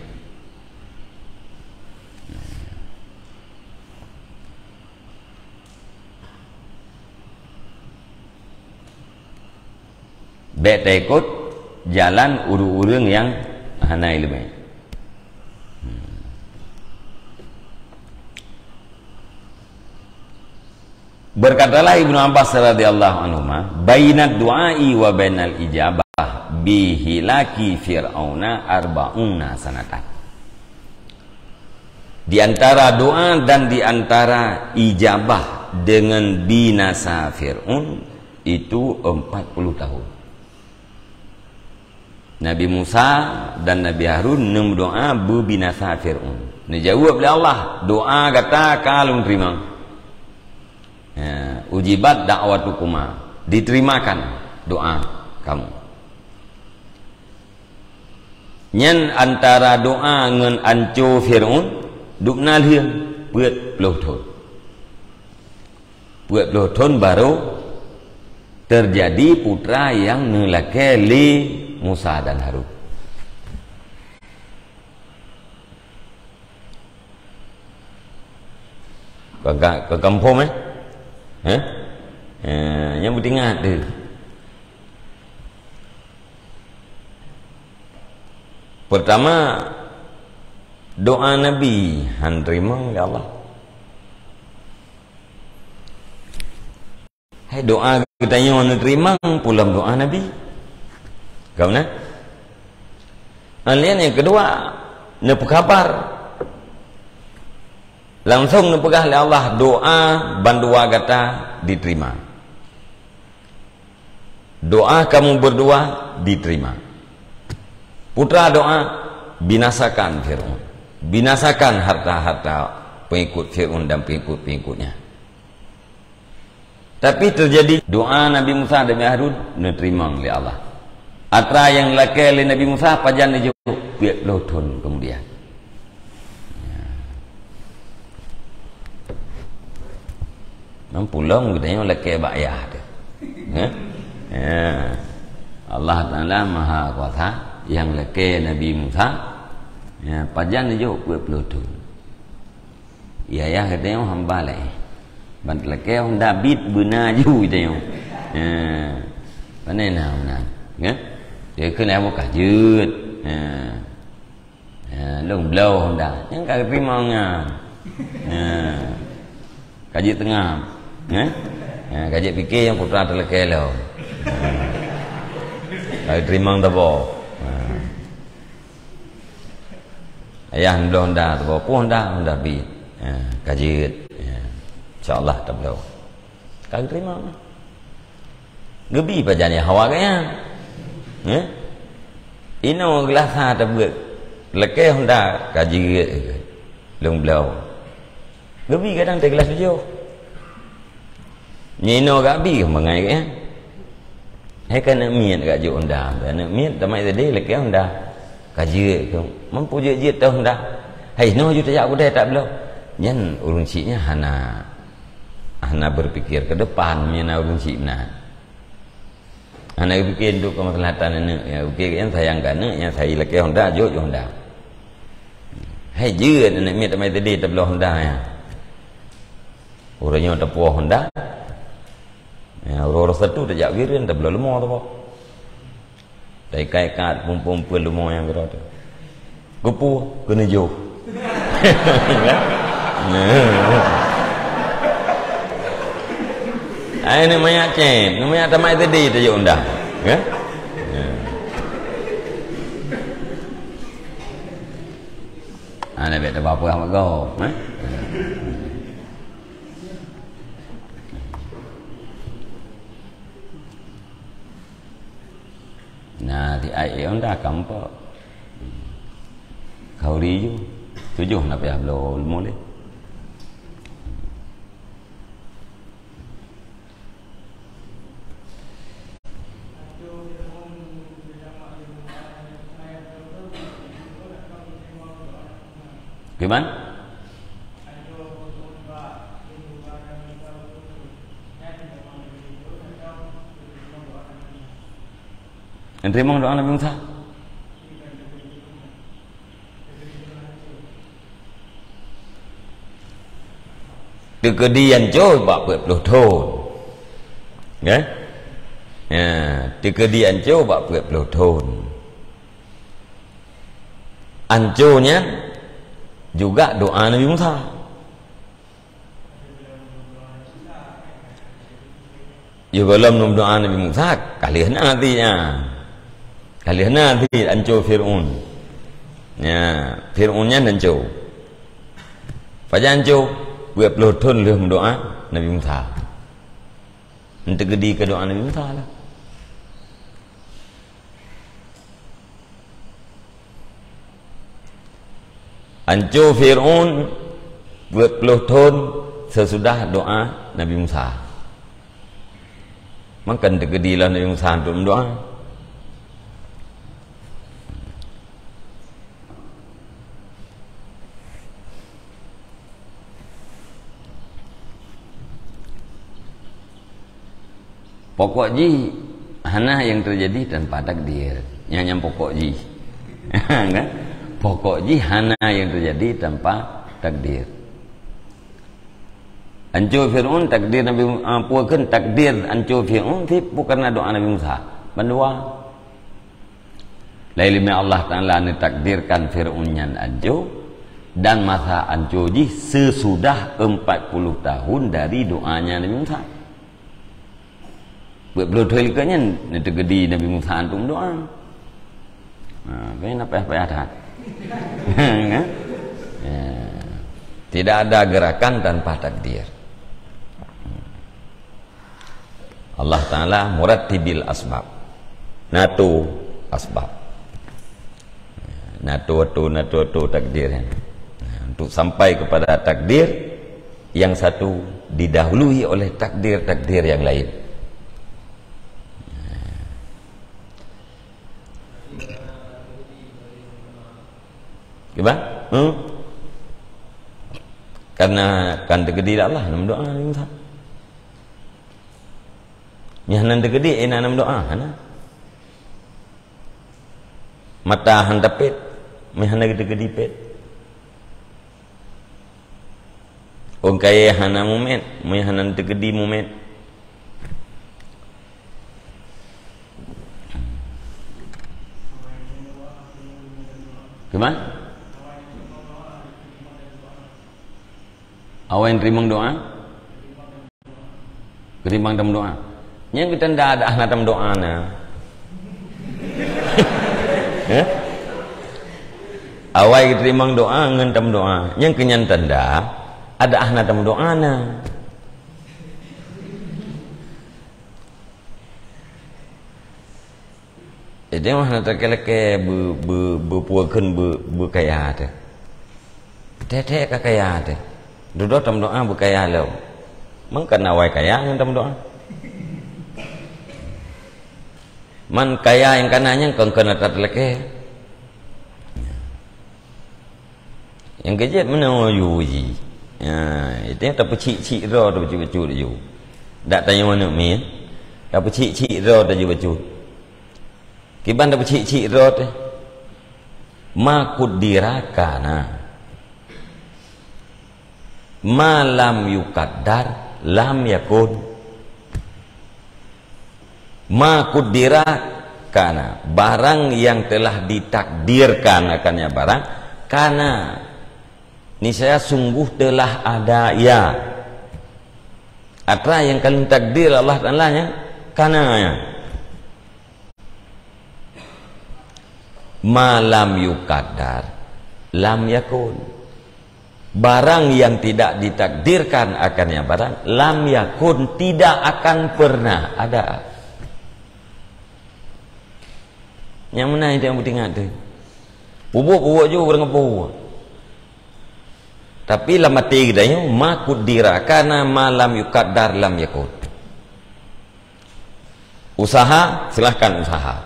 Tak ikut jalan urung-urung yang hana ilmu. Hmm. Berkatalah Ibnu Abbas radhiyallahu anhu, "Bainad du'ai wa bainal ijabah bihilaki fir'auna arba'una sanatan." Di antara doa dan di antara ijabah dengan binasa Fir'aun itu 40 tahun. Nabi Musa dan Nabi Harun nem doa binasa Fir'un. Ni jawab oleh Allah, doa kata kalung terima. Ya, ujibat da'watukuma. Diterimakan doa kamu. Nyen antara doa ngan ancu Fir'un, duk nalhian buat puluh tahun. Buat puluh tahun baru terjadi putra yang nelakai li Musa dan Harun. Ke, ke kampung eh? Eh? eh yang bertingat dia. Pertama doa Nabi han terima Allah. Hai doa kita yang terima pulang doa Nabi. Kau nak? Alian yang kedua, nak kabar. Langsung nak pegah oleh Allah doa bandua kata diterima. Doa kamu berdua diterima. Putra doa binasakan Fir'aun. Binasakan harta-harta pengikut Fir'aun dan pengikut-pengikutnya. Tapi terjadi doa Nabi Musa dan Harun diterima oleh Allah. Atra yang lakai oleh Nabi Musa pajan dia biar lotun kemudian. Mampu long kita yang bayar dia. Ya? ya. Allah Ta'ala maha kuasa yang lakai Nabi Musa ya, pajan dia biar lotun. Ya ya katanya hamba lah. Bant lakai Honda Beat benar ju katanya. Ya. Mana nak nak? Ya? Dia kena buka jut. Ha. Ha, long blow Honda. Yang kau terima ngam. Ha. Kaji tengah. Ya? Ha, kaji fikir yang putra terlekai lo. Ha. Terima tak apa. Ha. Ayah Honda Honda tak apa. Pun Honda Honda Beat. Ha. Kaji. Ya. InsyaAllah tak blow. Kau terima. Gebi pajannya hawa kaya. Ya? Ino gelas ha ta bước Lekeh honda kaji Lung blau Gebi kadang ta gelas jo Nino gak bi mengai ke Hai kan nak miet gak jo honda Nak miet tamai tadi lekeh honda Kaji ke? Mampu je je ta honda Hai no ju tak aku dah tak blau Nyan urun ciknya hana. Hana berpikir ke depan Mina urun cik Anak bikin tu kemaslahatan anak. Ya, bikin yang sayangkan anak. Yang saya lagi Honda, jauh Honda. Hai je anak minta mai tadi tak belum Honda ya. Orangnya tak puas Honda. Ya, orang-orang satu tak jak wirin tak belum lemah tu. Tak ikat-ikat pun-pun lemah yang kira tu. Gupu kena jauh. Ai ni maya cem, ni maya tamai tadi tu je undah. Ya? Ya. Ana bet apa apa go, eh? Nah, thì ai cầm po. Khẩu đi chứ. Tujuh nak payah belum mulai. Gimana? Yang terima doa Nabi Musa? Kekedian coba buat puluh tahun Ya Ya Kekedian coba buat puluh tahun Ancurnya juga doa Nabi Musa. Ya belum doa Nabi Musa. Kali nantinya kali nanti ancu Fir'un. Ya Fir'unnya ancu pada ancu gue perlu tun doa Nabi Musa. Untuk gede ke doa Nabi Musa lah Hancur Fir'un Buat puluh tahun Sesudah doa Nabi Musa. Makan tergedilah Nabi Musa untuk doa Pokok ji Hana yang terjadi tanpa takdir Yang yang pokok ji. Kan pokok jihana yang terjadi tanpa takdir. Ancur Fir'un takdir Nabi uh, takdir ancur Fir'un ti bukan doa Nabi Musa. Berdua Lailimi Allah Ta'ala ni takdirkan Fir'un yang ancur dan masa ancur ji sesudah 40 tahun dari doanya Nabi Musa. Belum terlikanya ni tergedi Nabi Musa antum doa. Ha, apa apa ada? ya. Tidak ada gerakan tanpa takdir. Allah Ta'ala murattibil asbab. Natu asbab. Natu tu natu tu takdir. Untuk sampai kepada takdir yang satu didahului oleh takdir-takdir yang lain Gimana? Hmm? Karena kan tergedi Allah nama doa ni tak. Yang nan tergedi enak nama doa ana. Mata han tapet, meh tergedi pet. Orang kaya hana moment, meh han tergedi moment. Gimana? Awak yang terima doa? Terima dalam doa. Yang kita tidak ada anak dalam doa na. eh? Awak yang terima doa dengan dalam doa. Yang kenyan tanda ada anak dalam doa na. Jadi kira ke ber ber berpuakan ber berkaya ada. Tete kaya ada. Duduk dalam doa berkaya lo. Mungkin awai kaya yang dalam doa. Man kaya yang kananya kau kena tak leke. Yang kejat mana yuji. Ya, itu yang tak pecik cik ro tak pecik pecik dia. Tak tanya mana mi. Tak pecik cik ro tak pecik pecik. Kiban tak pecik cik ro tu. Ma kudirakana malam yukaddar lam yakun. Ma kudira karena barang yang telah ditakdirkan akannya barang karena ini saya sungguh telah ada ya apa yang kalian takdir Allah Taala nya karena ya malam yukaddar lam yakun barang yang tidak ditakdirkan akannya barang lam yakun tidak akan pernah ada. Yang mana yang penting ada pupuk-pupuk juga dengan pupuk tapi lama tiga nya makudira karena malam yukadar lam yakun. Usaha silahkan usaha.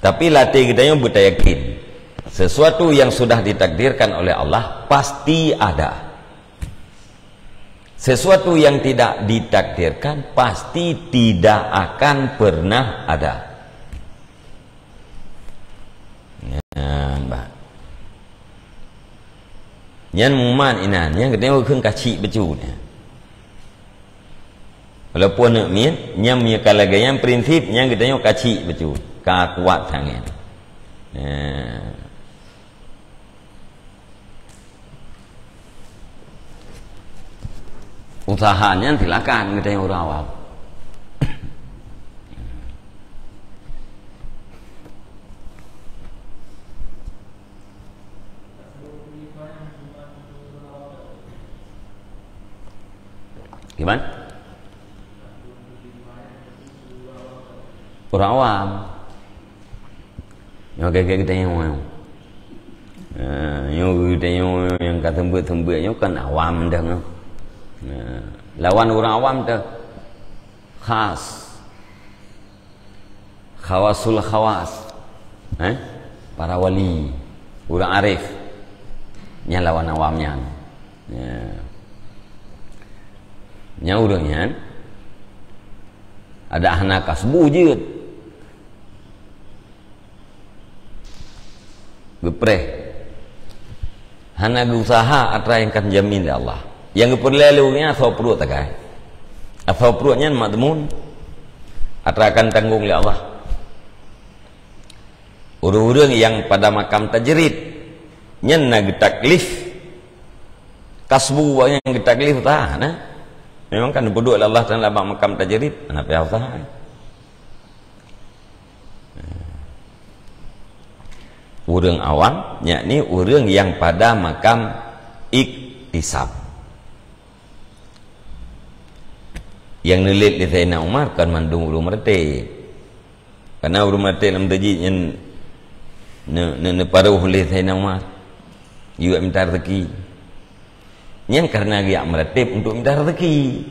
Tapi latih yang buta yakin sesuatu yang sudah ditakdirkan oleh Allah pasti ada. Sesuatu yang tidak ditakdirkan pasti tidak akan pernah ada. Ya mbak. Muman inan yang kedua khung kacik becu ni. Walaupun nak mian nyam ya kalau yang prinsip yang kedua kacik becu. Ka kuat tangan ya usahanya silakan kita yang orang awam gimana? Orang awam yang kayak kita yang awam yang kita yang yang kata tembak-tembak kan awam dah kan Ya. lawan orang awam tu khas. Khawasul khawas. Eh? para wali. Orang arif. Yang lawan awamnya ya. yang orangnya ada anak kasbu je. Gepreh. Hana usaha atra yang kan jamin Allah yang perlalunya asal perut tak kai asal perutnya makmun atau akan tanggung oleh Allah. Urung-urung yang pada makam tajrid. Nyen nak taklif. Kasbu yang taklif tah nah. Memang kan bodoh Allah Taala makam tajrid. Kenapa ya Allah urang awam yakni urang yang pada makam iktisab yang nelit di Sayyidina Umar kan mandung ulu merti karena ulu merti dalam tajid yang ne, ne, ne paruh oleh Sayyidina Umar juga minta rezeki Nyen karena dia meretip untuk minta rezeki.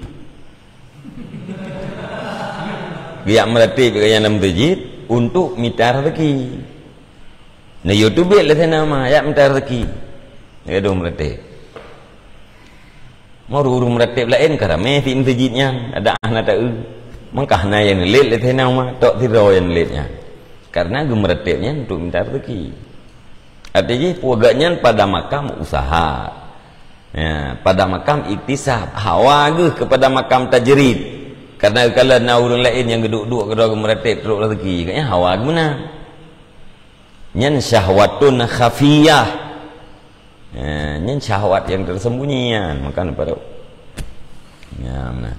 Dia meretip yang dalam masjid untuk minta rezeki. Nah YouTube lah nama ya minta rezeki. Dia dah meretip. Mau urung meretip lain kerana mesti masjidnya ada anak tak Maka na yang lelit lah nama tak tiro yang lelitnya. Karena gemeretipnya untuk minta rezeki. Artinya puagaknya pada makam usaha. Ya, pada makam iktisab hawa ke kepada makam tajrid karena kalau nak orang lain yang duduk-duduk kedua meretip teruk rezeki katnya hawa ke mana nyen syahwatun khafiyah ya, nyen syahwat yang tersembunyi ya, maka pada ya mana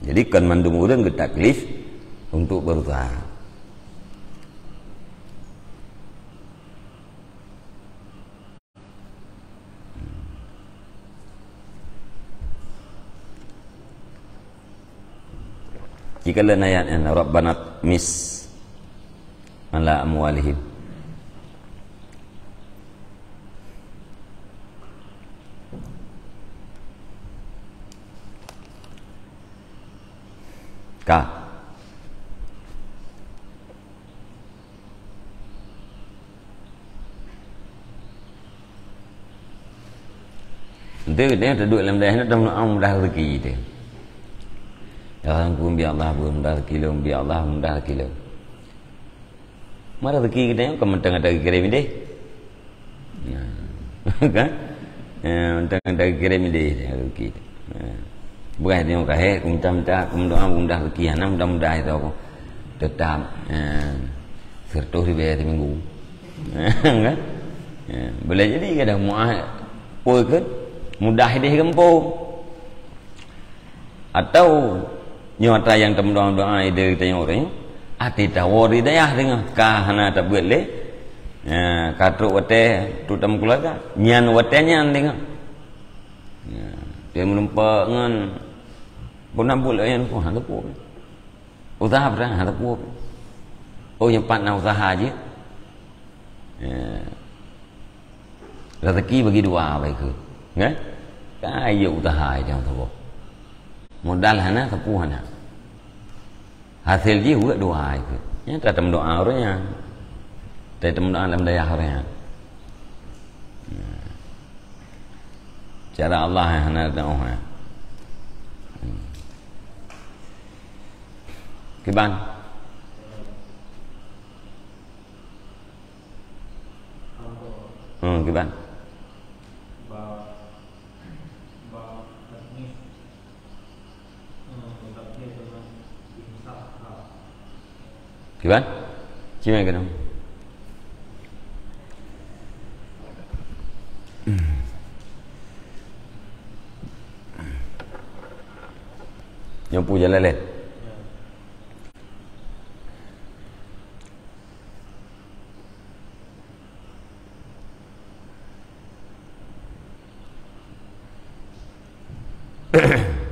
Jadi kan mandung orang ke taklif untuk berusaha. Jika lain ayat yang Rabbana mis ala amwalihim Ka. Itu dia duduk dalam daerah itu mudah mudah rezeki dia. Ya Allah pun biar Allah pun rezeki lu, biar Allah mudah rezeki lu. Mana rezeki kita yang kirim dia. Ya. Kan? Ya, mentang ada kirim dia rezeki. Ya bukan dia kata hey minta-minta aku doa mudah rezeki ana mudah-mudah itu aku tetap sertuh di bayar minggu kan eh, boleh jadi kadang muah pun kan mudah dia gempo atau nyata yang temu doa doa ide kita yang orang ati tawari daya dengan kah hana tak buat le ya katru wate tutam keluarga nyan wate nyan dengan ya dia melumpak dengan Pun nak buat yang pun ada pun. Usaha berang ada pun. Oh yang pat nak usaha aja. Ya. Rezeki bagi dua baik ke. Kan? Kaya usaha aja tu. Modal hana tepu hana. Hasil dia juga doa itu. Ya, tem doa orangnya. Tem doa dalam daya orangnya. Ya. Cara Allah yang hana doa. cái ban ừ, cái ban cái ban chứ mày cái đâu yang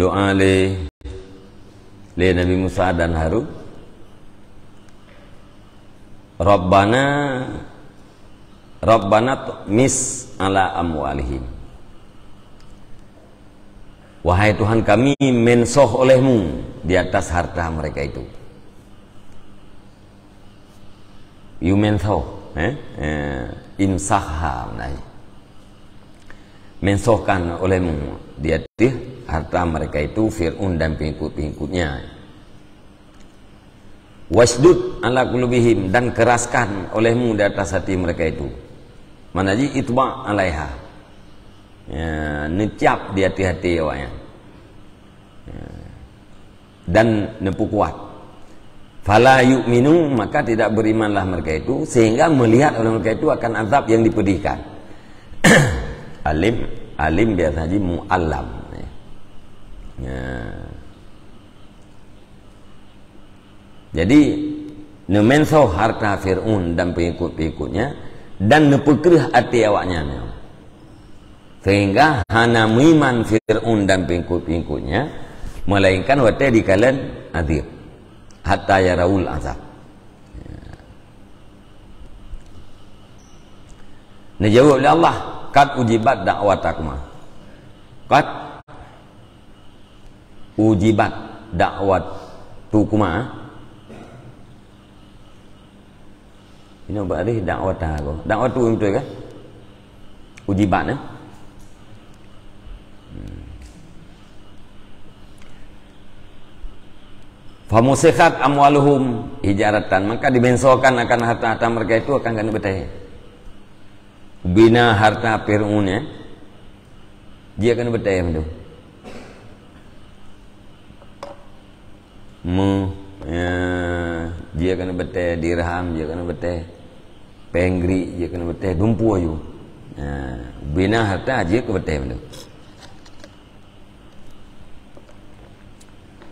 doa le le Nabi Musa dan Harun. Rabbana Rabbana mis ala amwalihim. Wahai Tuhan kami mensoh olehmu di atas harta mereka itu. You mensoh, eh? eh insahha menai. Mensohkan olehmu di atas harta mereka itu Fir'un dan pengikut-pengikutnya. Wasdud ala kulubihim dan keraskan olehmu di atas hati mereka itu. Manaji itba alaiha. Ya, necap di hati-hati awaknya. Ya, dan nepu kuat. Fala yu'minu maka tidak berimanlah mereka itu sehingga melihat oleh mereka itu akan azab yang dipedihkan. Alim alim biasa haji mu'allam ya. jadi nemenso harta Fir'un dan pengikut-pengikutnya dan nepekerih hati awaknya sehingga hana miman Fir'un dan pengikut-pengikutnya melainkan waktu di kalian adib hatta yarawul azab. Ini jawab oleh Allah, kat ujibat dakwatakum. Kat ujibat dakwat tukuma. Ini berarti dakwat aku. Dakwat tu betul kan? Ujibat eh? Famusikhat amwaluhum hijaratan maka dibensokan akan harta-harta mereka itu akan kena betai. Bina harta Fir'aun ya. Dia kena betai itu. Mu ya, dia kena betai dirham, dia kena betai pengri, dia kena betai dumpu ayu. Ya, bina harta dia kena betai itu.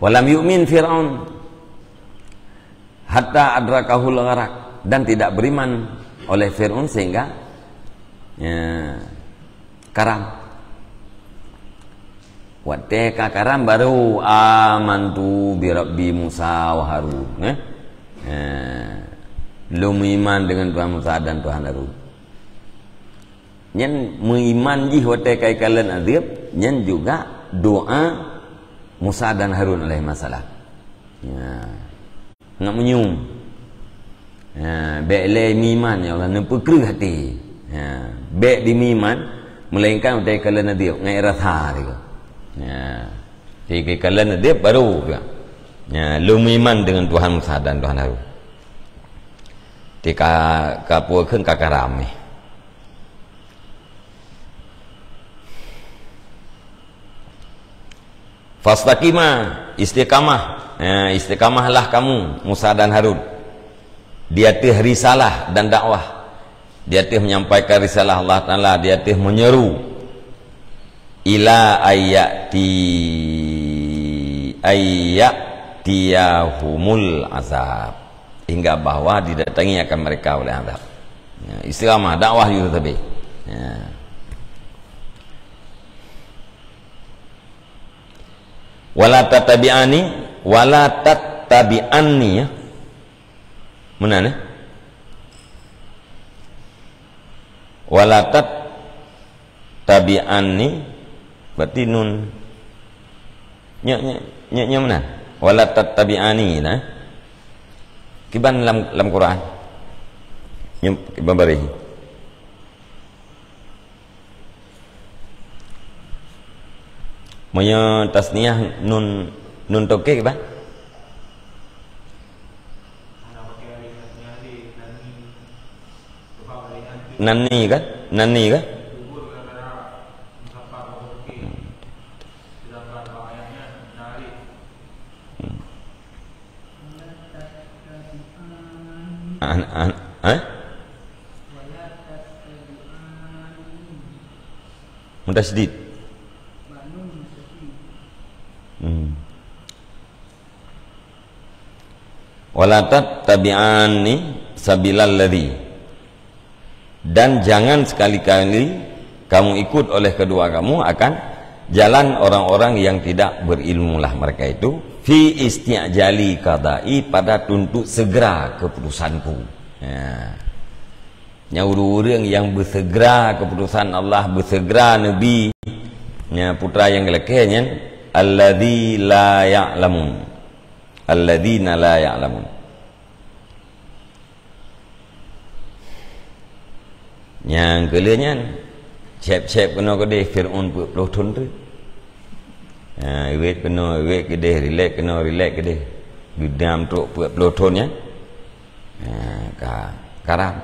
Walam yu'min Fir'aun hatta adrakahul gharak dan tidak beriman oleh Fir'aun sehingga ya, karam. Wateka karam baru amantu bi Rabbi Musa wa Harun. Eh? Ya. Belum iman dengan Tuhan Musa dan Tuhan Harun. Nyen mengiman jih wateka kalian adib, nyen juga doa Musa dan Harun alaihi masalah. Ya. Nak menyum. Ya, baik le miman ya Allah kerih hati. Ya, baik di miman melainkan utai kala nabi ngai ratha dia. Ya. Jadi kala nabi baru juga. Ya, lu miman dengan Tuhan Musa dan Tuhan Harun. Tika kapur keun kakaram ni. Fastaqima istiqamah ya, istiqamahlah kamu Musa dan Harun di atas risalah dan dakwah di atas menyampaikan risalah Allah Ta'ala. Di atas menyeru ila ayati ayatiyahumul azab. Hingga bahawa didatangi akan mereka oleh azab. Ya, istiqamah dakwah juga tapi ya. wala tatabi'ani wala ya. Mana ne wala tattabi'anni berarti nun. Nya nya nya, nya mana? Wala tattabi'ani nah. Kiban dalam dalam Quran. Yang kiban barihi Moyo tasniah nun nun toke ke Nani kan? Nani kan? An, an, eh? Mudah sedikit. walatat tabi'ani sabilal ladhi dan jangan sekali-kali kamu ikut oleh kedua kamu akan jalan orang-orang yang tidak berilmu lah mereka itu. Fi isti'jali qada'i pada tuntut segera keputusanku. Ya. Nyauru orang yang bersegera keputusan Allah bersegera nabi ya putra yang lekehnya alladzi la ya'lamun. Alladzina la ya'lamun yang kelanya cep-cep kena kedai Fir'un pun puluh tun tu ha, iwet kena iwet kedai relax kena relax kedai gedam tu puluh tun ya. Ha, karam.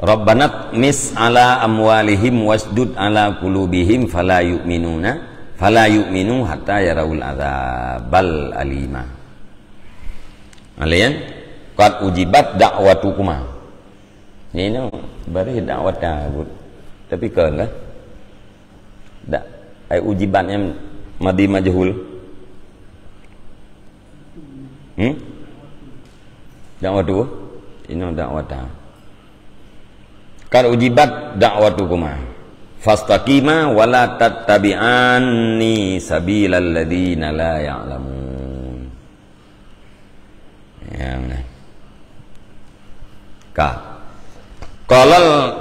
Rabbanat mis ala amwalihim wasdud ala kulubihim fala yu'minuna fala yu'minu hatta yarawul adzabal alima. Alian qad ujibat da'watukuma. Ini no bari dakwat dah. Tapi kan lah. Dak ai ujibatnya madi majhul. Hmm? Dakwah tu? Ini dakwah dah. Kar ujibat da'watukuma fastaqima wala tattabi'anni sabilal ladina la ya'lamun. Ya benar. Ka. Qala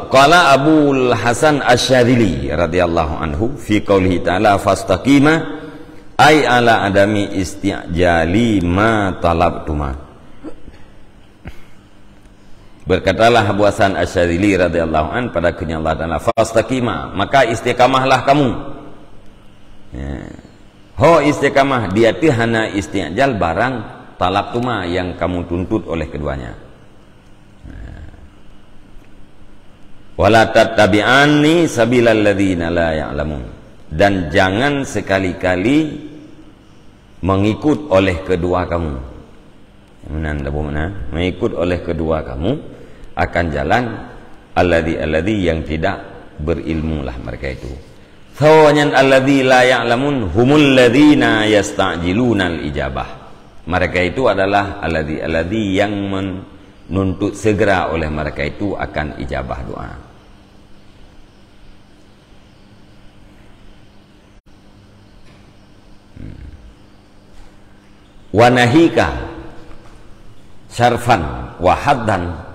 qala Abu Hasan Asy-Syadzili radhiyallahu anhu fi qoulihi ta'ala fastaqima ay ala adami isti'jali ma talabtuma. Berkatalah Abu Hasan Asyadili radhiyallahu an pada kunya Allah Taala fastaqima maka istiqamahlah kamu. Ya. Ho istiqamah dia tu hana istiqjal barang talab tuma yang kamu tuntut oleh keduanya. Ya. Wala tattabi'anni sabilal ladzina la ya'lamun. Dan jangan sekali-kali mengikut oleh kedua kamu. Mana anda mana? Mengikut oleh kedua kamu akan jalan alladhi alladhi yang tidak berilmu lah mereka itu. Thawanyan alladhi la ya'lamun humul ladhina yasta'jiluna al-ijabah. Mereka itu adalah alladhi alladhi yang menuntut segera oleh mereka itu akan ijabah doa. Hmm. wanahika syarfan wahaddan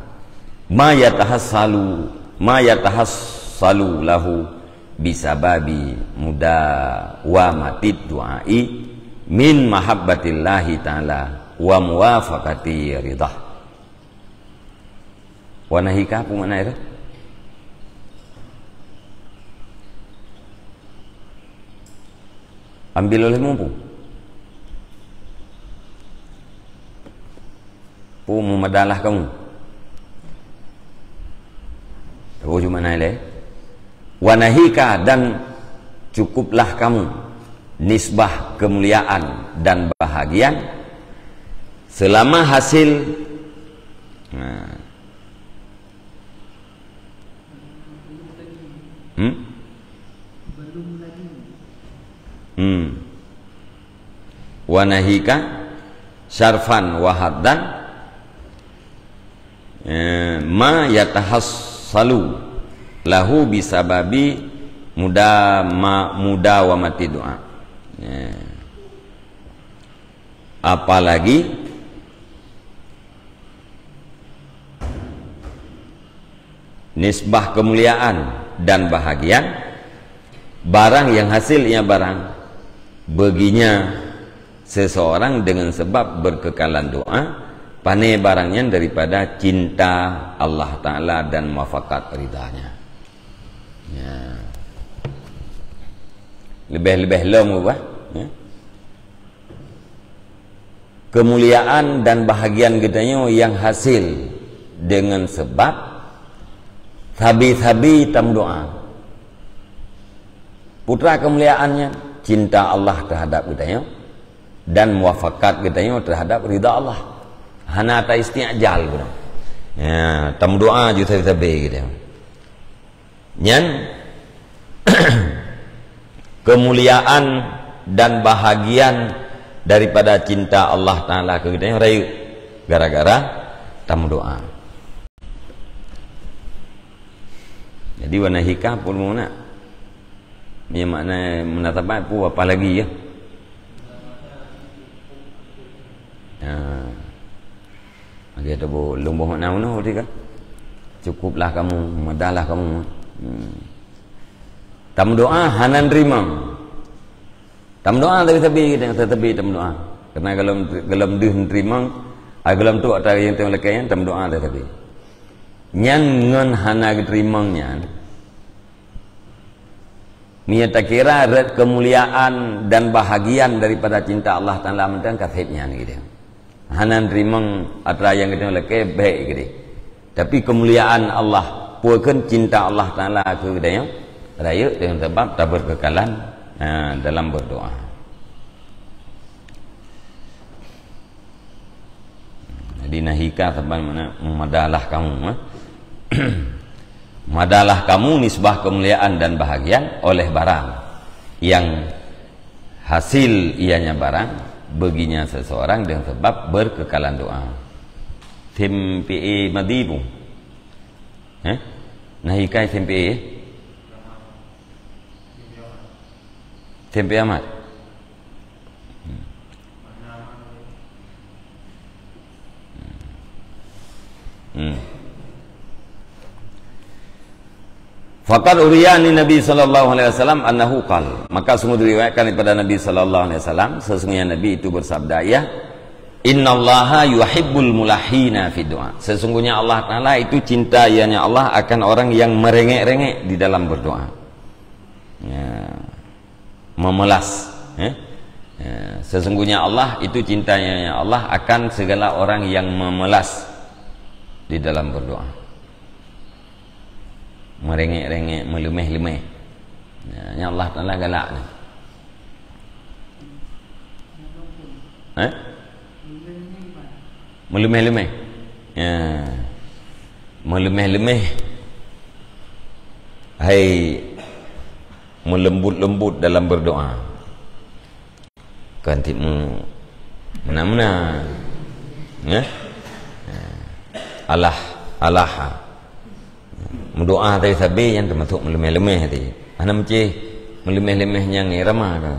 ma yatahassalu ma yatahassalu lahu bisababi muda wa matid du'ai min mahabbatillahi ta'ala wa muwafaqati ridah. Wa nahika apa makna itu? Ambil oleh mampu pu memadalah kamu Wanahika dan cukuplah kamu nisbah kemuliaan dan bahagian selama hasil nah. hmm? hmm. wanahika syarfan wahaddan eh, ma yatahas salu lahu bisababi muda ma muda wa mati doa ya. apalagi nisbah kemuliaan dan bahagian barang yang hasilnya barang beginya seseorang dengan sebab berkekalan doa Pane barangnya daripada cinta Allah Ta'ala dan muafakat ridhanya. Ya. Lebih-lebih lom apa? Ya. Kemuliaan dan bahagian gedanya yang hasil dengan sebab tabi-tabi tam doa. Putra kemuliaannya cinta Allah terhadap gedanya dan muafakat gedanya terhadap ridha Allah hana ta isti'jal gitu. Ya, tam doa juga kita be gitu. Nyan kemuliaan dan bahagian daripada cinta Allah taala ke kita rayu gara-gara tam doa. Jadi warna hikah pun mana? Ini makna menatapai pun apa lagi ya? Ya. Dia tu lumbuh mana mana dia. Cukuplah kamu, medahlah kamu. Hmm. Tam doa hanan rimang. Tam doa tapi tapi kita kata tapi tam doa. Karena kalau kalau dih rimang, ai kalau tu ada yang tengok lekai tam doa tapi tapi. Nyan ngan hana rimang nyan. Mia tak kira kemuliaan dan bahagian daripada cinta Allah Taala mentang kafetnya gitu hanan rimang atra yang kita leke baik gede tapi kemuliaan Allah puakan cinta Allah Ta'ala ke dia raya dengan sebab tak berkekalan ha, dalam berdoa. Jadi nahika sebab mana memadalah kamu ha? madalah kamu nisbah kemuliaan dan bahagian oleh barang yang hasil ianya barang baginya seseorang dengan sebab berkekalan doa. Tempe madibu. Eh nahikai tempe eh? tempe amat hmm. Fakat uriyani Nabi sallallahu alaihi wasallam annahu qal. Maka sungguh diriwayatkan kepada Nabi sallallahu alaihi wasallam sesungguhnya Nabi itu bersabda ya Innallaha yuhibbul mulahina fi doa. Sesungguhnya Allah Taala itu cinta ianya Allah akan orang yang merengek-rengek di dalam berdoa. Ya. Memelas, ya. Ya. Sesungguhnya Allah itu cintanya Allah akan segala orang yang memelas di dalam berdoa. Merengek-rengek, melemeh-lemeh. Ya, Allah Taala galak ni. Eh? Melemeh-lemeh. Ya. Melemeh-lemeh. Hai melembut-lembut dalam berdoa. Kan timu mana-mana ya. Allah Allah mendoa tadi sabi yang termasuk melemeh-lemeh tadi. Ana mesti melemeh-lemeh yang irama kan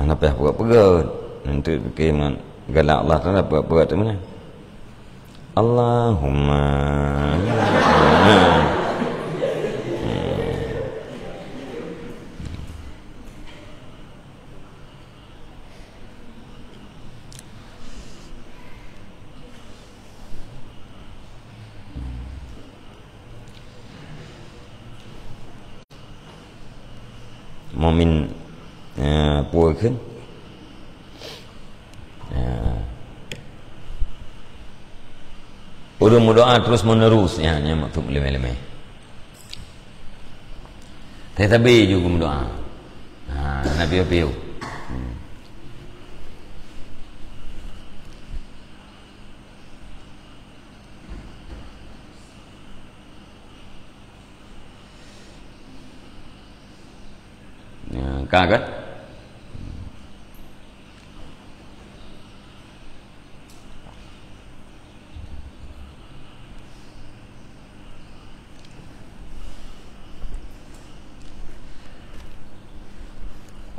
Kenapa ya pegat-pegat. Nanti fikir Galak Allah tu lah pegat-pegat tu mana? Allahumma. Mumin ป่วยขึ้นUdah doa terus menerus ya nya maksud lemeh-lemeh. Tetapi juga doa. Ha, Nabi Abiyu. Ya, kaget.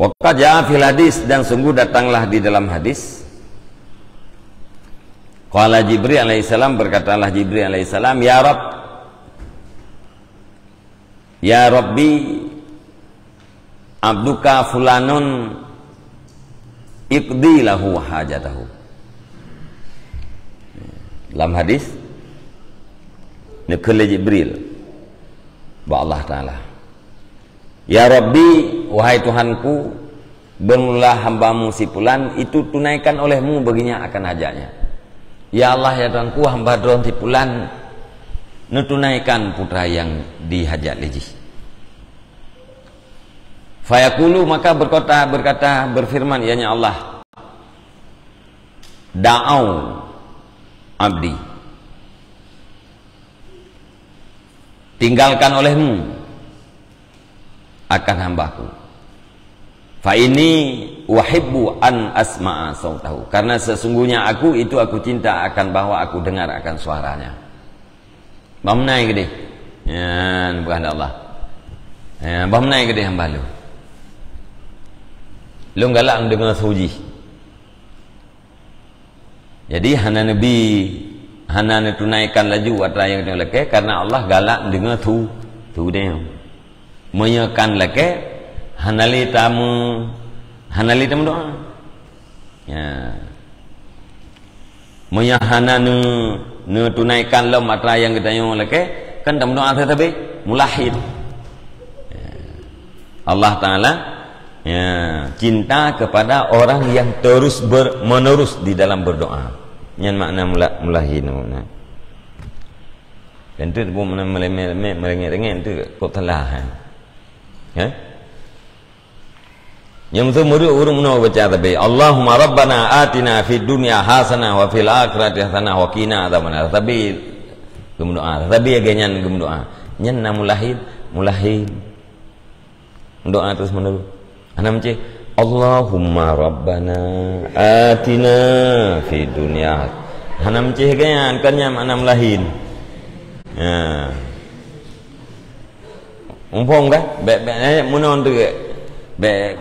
Waqad ja'a fil hadis dan sungguh datanglah di dalam hadis. Qala Jibril alaihi salam berkatalah Jibril alaihi salam ya Rabb Ya Rabbi abduka fulanun iqdi lahu hajatahu. Dalam hadis nekele Jibril ba Allah taala Ya Rabbi, wahai Tuhanku, benulah hambamu si pulan, itu tunaikan olehmu baginya akan hajatnya. Ya Allah, ya Tuhanku, hamba drone si pulan, netunaikan putra yang dihajat leji. Fayaqulu maka berkata berkata berfirman ianya Allah Da'au abdi Tinggalkan olehmu akan hambaku. Fa ini wahibbu an asma'a sautahu. Karena sesungguhnya aku itu aku cinta akan bahwa aku dengar akan suaranya. Bamnai gede ya bukan Allah ya bamnai gede hamba lu? Lu galak dengar suji. Jadi hana nabi hana tunaikan laju watra yang leke karena Allah galak dengar tu tu dia menyekan lagi hanali tamu hanali tamu doa. Ya. Menyahana nu nu tunaikan lom matra yang kita yang lagi kan tamu doa tetapi mulahid ya. Allah Taala ya cinta kepada orang yang terus ber, menerus di dalam berdoa. Yang makna mula mulahin makna. Dan tu pun melemek merengek-rengek tu kau telah kan ya yang tu murid urung mana baca tapi Allahumma rabbana atina fid dunya hasanah wa fil akhirati hasanah wa qina adzabannar. Tapi gemdoa tapi agenyan gemdoa nyen namulahin mulahin doa terus menerus. Ana macam Allahumma rabbana atina fi dunya ana macam gaya kan nya mana mulahin ha umpong dah be be eh munon tu be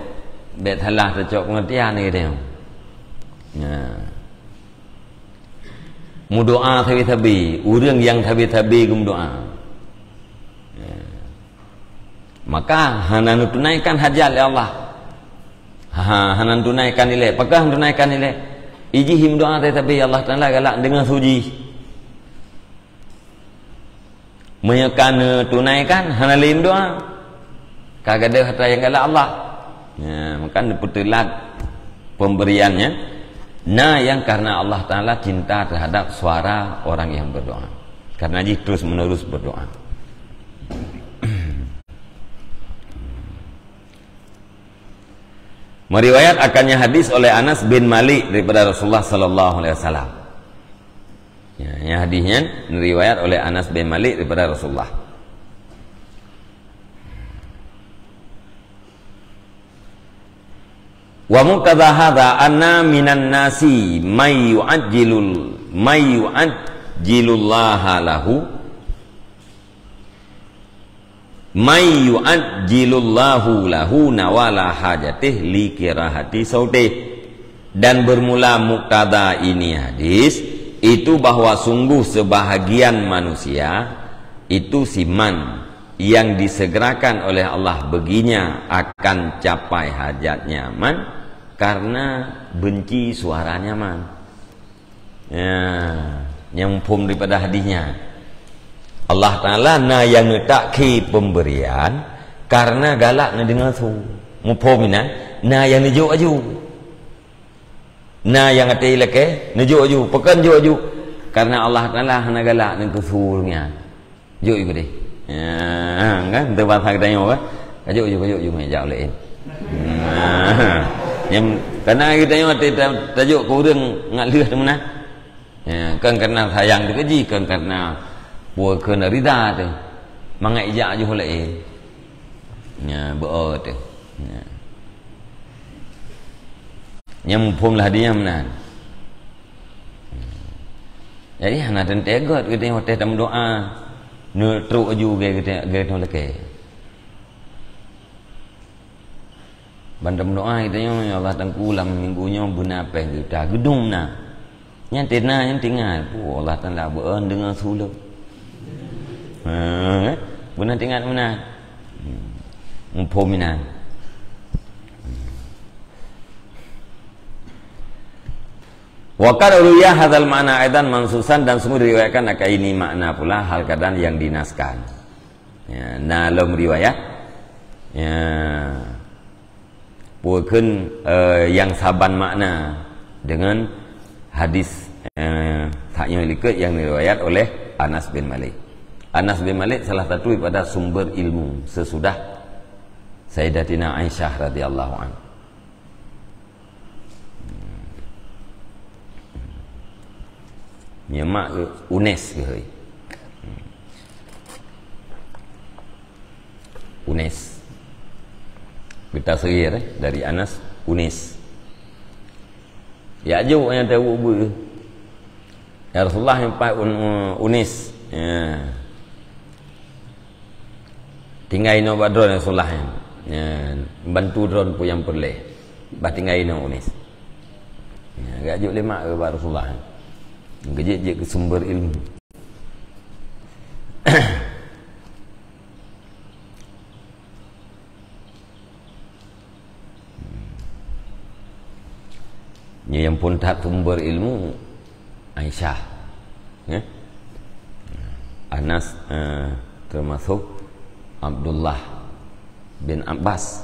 be thalah tercok pengertian ni dia ha mu doa thabi-thabi urang yang thabi-thabi gum doa maka hanan tunaikan hajat oleh Allah ha hanan tunaikan nilai pakah tunaikan nilai ijihim doa tetapi Allah Taala galak dengan suji menyekan tunaikan hanalim doa kagak ada kata yang galak Allah. Ya maka diputulat pemberiannya. Nah yang karena Allah Taala cinta terhadap suara orang yang berdoa. Karena dia terus menerus berdoa. Meriwayat akannya hadis oleh Anas bin Malik daripada Rasulullah sallallahu alaihi wasallam. Ya, ya hadisnya meriwayat oleh Anas bin Malik daripada Rasulullah. Wa muqtadha hadha anna minan nasi may yu'ajjilul may yu'ajjilullaha lahu may yu'ajjilullahu lahu nawala hajatih li kirahati sautih dan bermula muktada ini hadis itu bahawa sungguh sebahagian manusia itu siman yang disegerakan oleh Allah beginya akan capai hajatnya man karena benci suaranya man. Ya yang pun daripada hadisnya. Allah Ta'ala na yang tak ki pemberian karena galak na dengar tu. Mupomina na. Yang nejo aju na yang ati leke na jo ju pekan jo ju karena Allah taala hana galak dan kufurnya jo ju deh. Ya kan? Tu bahasa kita nyoba ajo ju aju, ju majak le yang karena kita nyoba tajuk kurang ngak leh tu ya kan karena sayang tu keji kan karena buah kena rida tu. Mangai ijak ju le ya buat tu. Ya yang pomlah dia menan hmm. jadi hana dan tegot kita yang hotel dalam doa nu tru aju ge kita ge tu leke bandam doa kita yang ya Allah tang kulam minggunya buna pe kita gedung na nya tena yang tinggal. Pu Allah Taala beun dengan sulu ha eh? buna tinggal mana mpo minan hmm. Wakar ruya hadal makna aidan mansusan dan semua diriwayatkan akan ini makna pula hal keadaan yang dinaskan. Ya, dalam riwayat ya bukan uh, yang saban makna dengan hadis uh, tak yang likut yang diriwayat oleh Anas bin Malik. Anas bin Malik salah satu daripada sumber ilmu sesudah Sayyidatina Aisyah radhiyallahu anha. Nyemak ke Unes ke hai? Unes. Kita serir eh, dari Anas Unes. Ya jo yang tahu bu. Ya Rasulullah yang pak Unes. Ya tinggal ino ba drone solah ya bantu drone pun yang perle ba tinggal ino unis ya gajuk lima ke ba rasulullah gejek je ke sumber ilmu. Ni yang pun tak sumber ilmu Aisyah. Ya? Anas uh, termasuk Abdullah bin Abbas.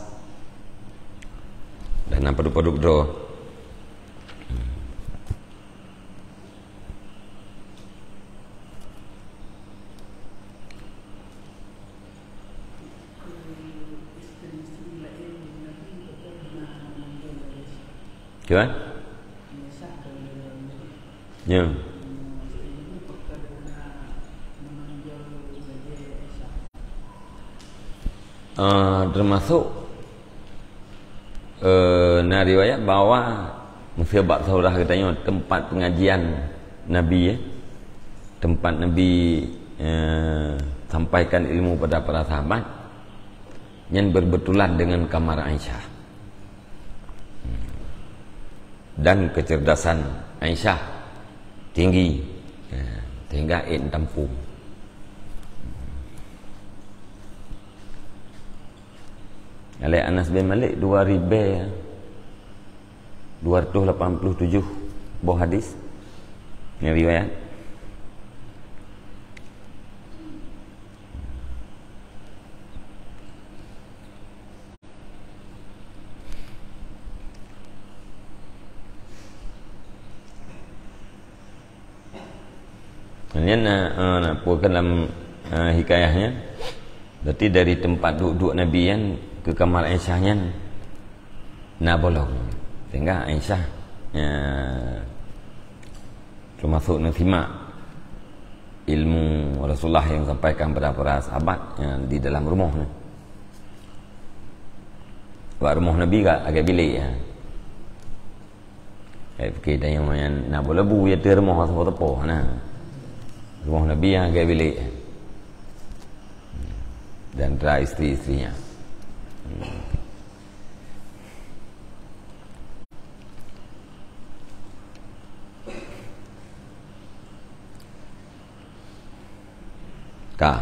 Dan apa duduk Cuman? Ya. Uh, termasuk uh, nak riwayat bahawa Mesti bab saurah katanya tempat pengajian Nabi ya. Tempat Nabi uh, sampaikan ilmu pada para sahabat yang berbetulan dengan kamar Aisyah. Dan kecerdasan Aisyah tinggi ya, sehingga in tampung. Oleh Anas bin Malik dua ribu dua ratus lapan puluh tujuh buah hadis. Ini riwayat Ini nak, uh, nak puakan dalam uh, hikayahnya Berarti dari tempat duduk Nabi yang ke kamar Aisyah nya nak bolong sehingga Aisyah ya, termasuk nasimak ilmu Rasulullah yang sampaikan kepada para sahabat yang di dalam rumah ni buat rumah Nabi kat agak bilik ya. Eh, fikir dah yang nak boleh bu ya rumah apa apa nah. Rumah Nabi yang agak bilik dan tera isteri-isterinya. Ka.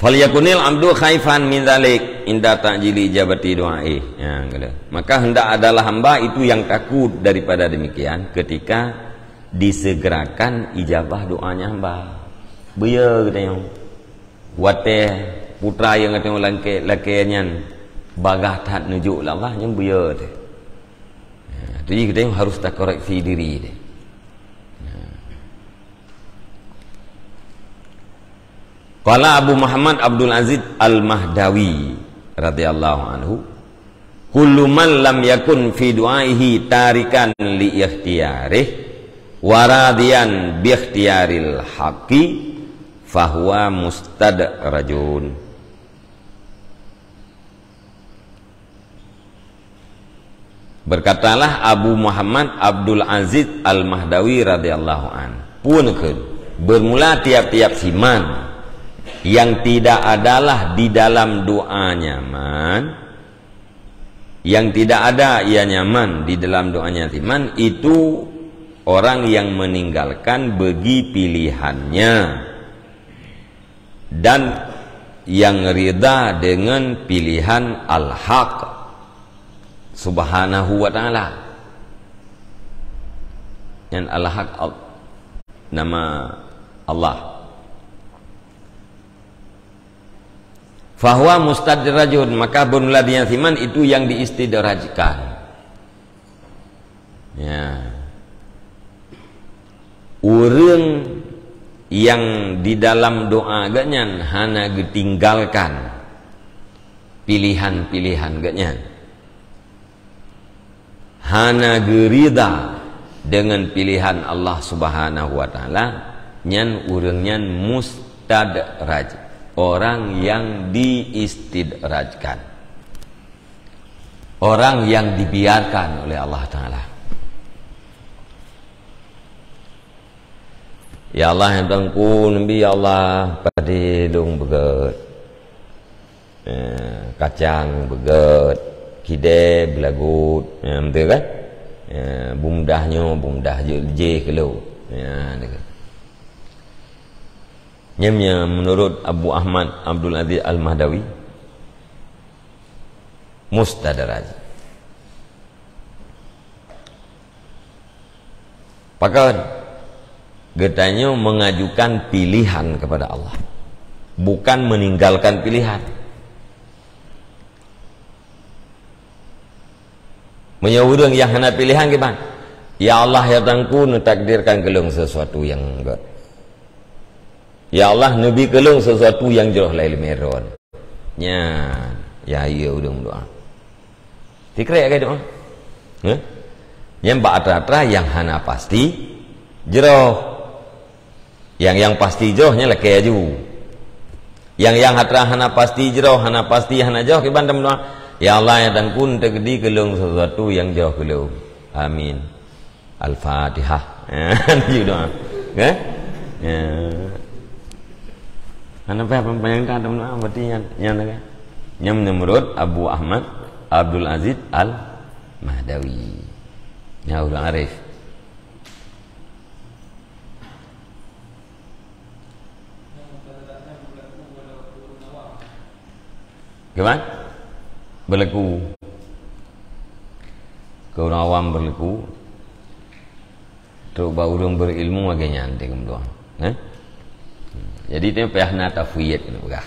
Falyakunil abdu khaifan min dzalik inda ta'jili ijabati du'ai. Ya, kata. Maka hendak adalah hamba itu yang takut daripada demikian ketika disegerakan ijabah doanya hamba. Buya katanya. Wateh putra yang kata orang laki lakinya bagah tak nujuk lah yang buya tu. Ya, jadi kita harus tak koreksi diri dia. Ya. Qala Abu Muhammad Abdul Aziz Al-Mahdawi radhiyallahu anhu kullu man lam yakun fi du'aihi tarikan li ikhtiyarih waradian bi ikhtiyaril haqqi fahuwa mustadrajun Berkatalah Abu Muhammad Abdul Aziz Al-Mahdawi radhiyallahu an. Pun ke bermula tiap-tiap siman. Yang tidak adalah di dalam doa nyaman yang tidak ada ia nyaman di dalam doanya siman itu orang yang meninggalkan bagi pilihannya. Dan yang rida dengan pilihan al-haq. Subhanahu wa ta'ala. Yang al-haq nama Allah. Fahuwa mustadrajun maka siman itu yang diistidrajkan. Ya urang yang di dalam doa agaknya hanya ditinggalkan pilihan-pilihan agaknya hanya gerida dengan pilihan Allah subhanahu wa ta'ala nyan urangnya mustadraj orang yang diistidrajkan orang yang dibiarkan oleh Allah ta'ala Ya Allah yang tengku Nabi Ya Allah pada dong beget. Eh, Kacang beget Kide belagut ya, Betul kan? Ya, Bumdahnya Bumdah je Je kalau Ya Nyamnya menurut Abu Ahmad Abdul Aziz Al-Mahdawi Mustadaraj Pakat Getanya mengajukan pilihan kepada Allah. Bukan meninggalkan pilihan. Urang yang hana pilihan bang? Ya Allah ya tangku takdirkan kelung sesuatu yang enggak. Ya Allah nabi kelung sesuatu yang jauh lain meron nya ya iya urang doa Fikri ya doa. Eh? yang ba'atra yang hana pasti jeroh yang yang pasti jauhnya lah kayak yang yang hatra hana pasti jeroh hana pasti hana jauh ke bandam doa Ya Allah ya dan kun tegedi kelung sesuatu yang jauh kelung. Amin. Al-Fatihah. Ya, doa. Ya. Ya. Kenapa apa panjang tak ada berarti yang yang ada. Yang menurut Abu Ahmad Abdul Aziz Al Mahdawi. Ya Arif. Gimana? berlaku. Kau awam berlaku. Terus baru berilmu agaknya nanti kemudian. Eh? Jadi itu payah nak tafwid berah.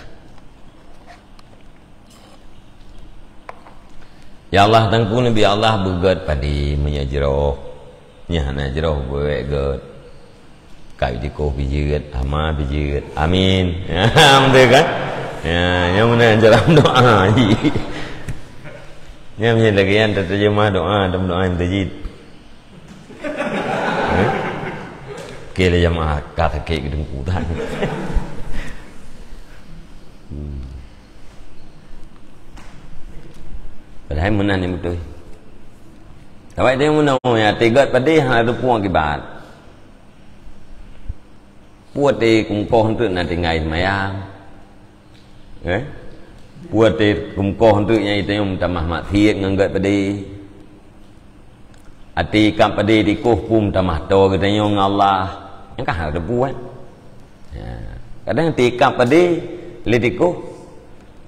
Ya Allah tangku Nabi Allah begat padi menyajiroh Nyahana jiroh buat get Kau di kau pijit Ama pijit Amin. Betul kan Ya yang mana jalan doa Ni macam lagi yang terjemah doa dalam doa yang. Eh? Kira jemaah kata kek gedung kudan. Hmm. Padahal mana ni betul. Tapi dia mana ya tiga tadi ada puang kibat. Puat di kungkoh untuk nanti ngai mayang. Eh? buat kumkoh untuk itu yang tamah maksiat nganggat tadi ati kam tadi di kuh pum tamah to katanya ng Allah yang kah ada buat ya. kadang tikam tadi lidikuh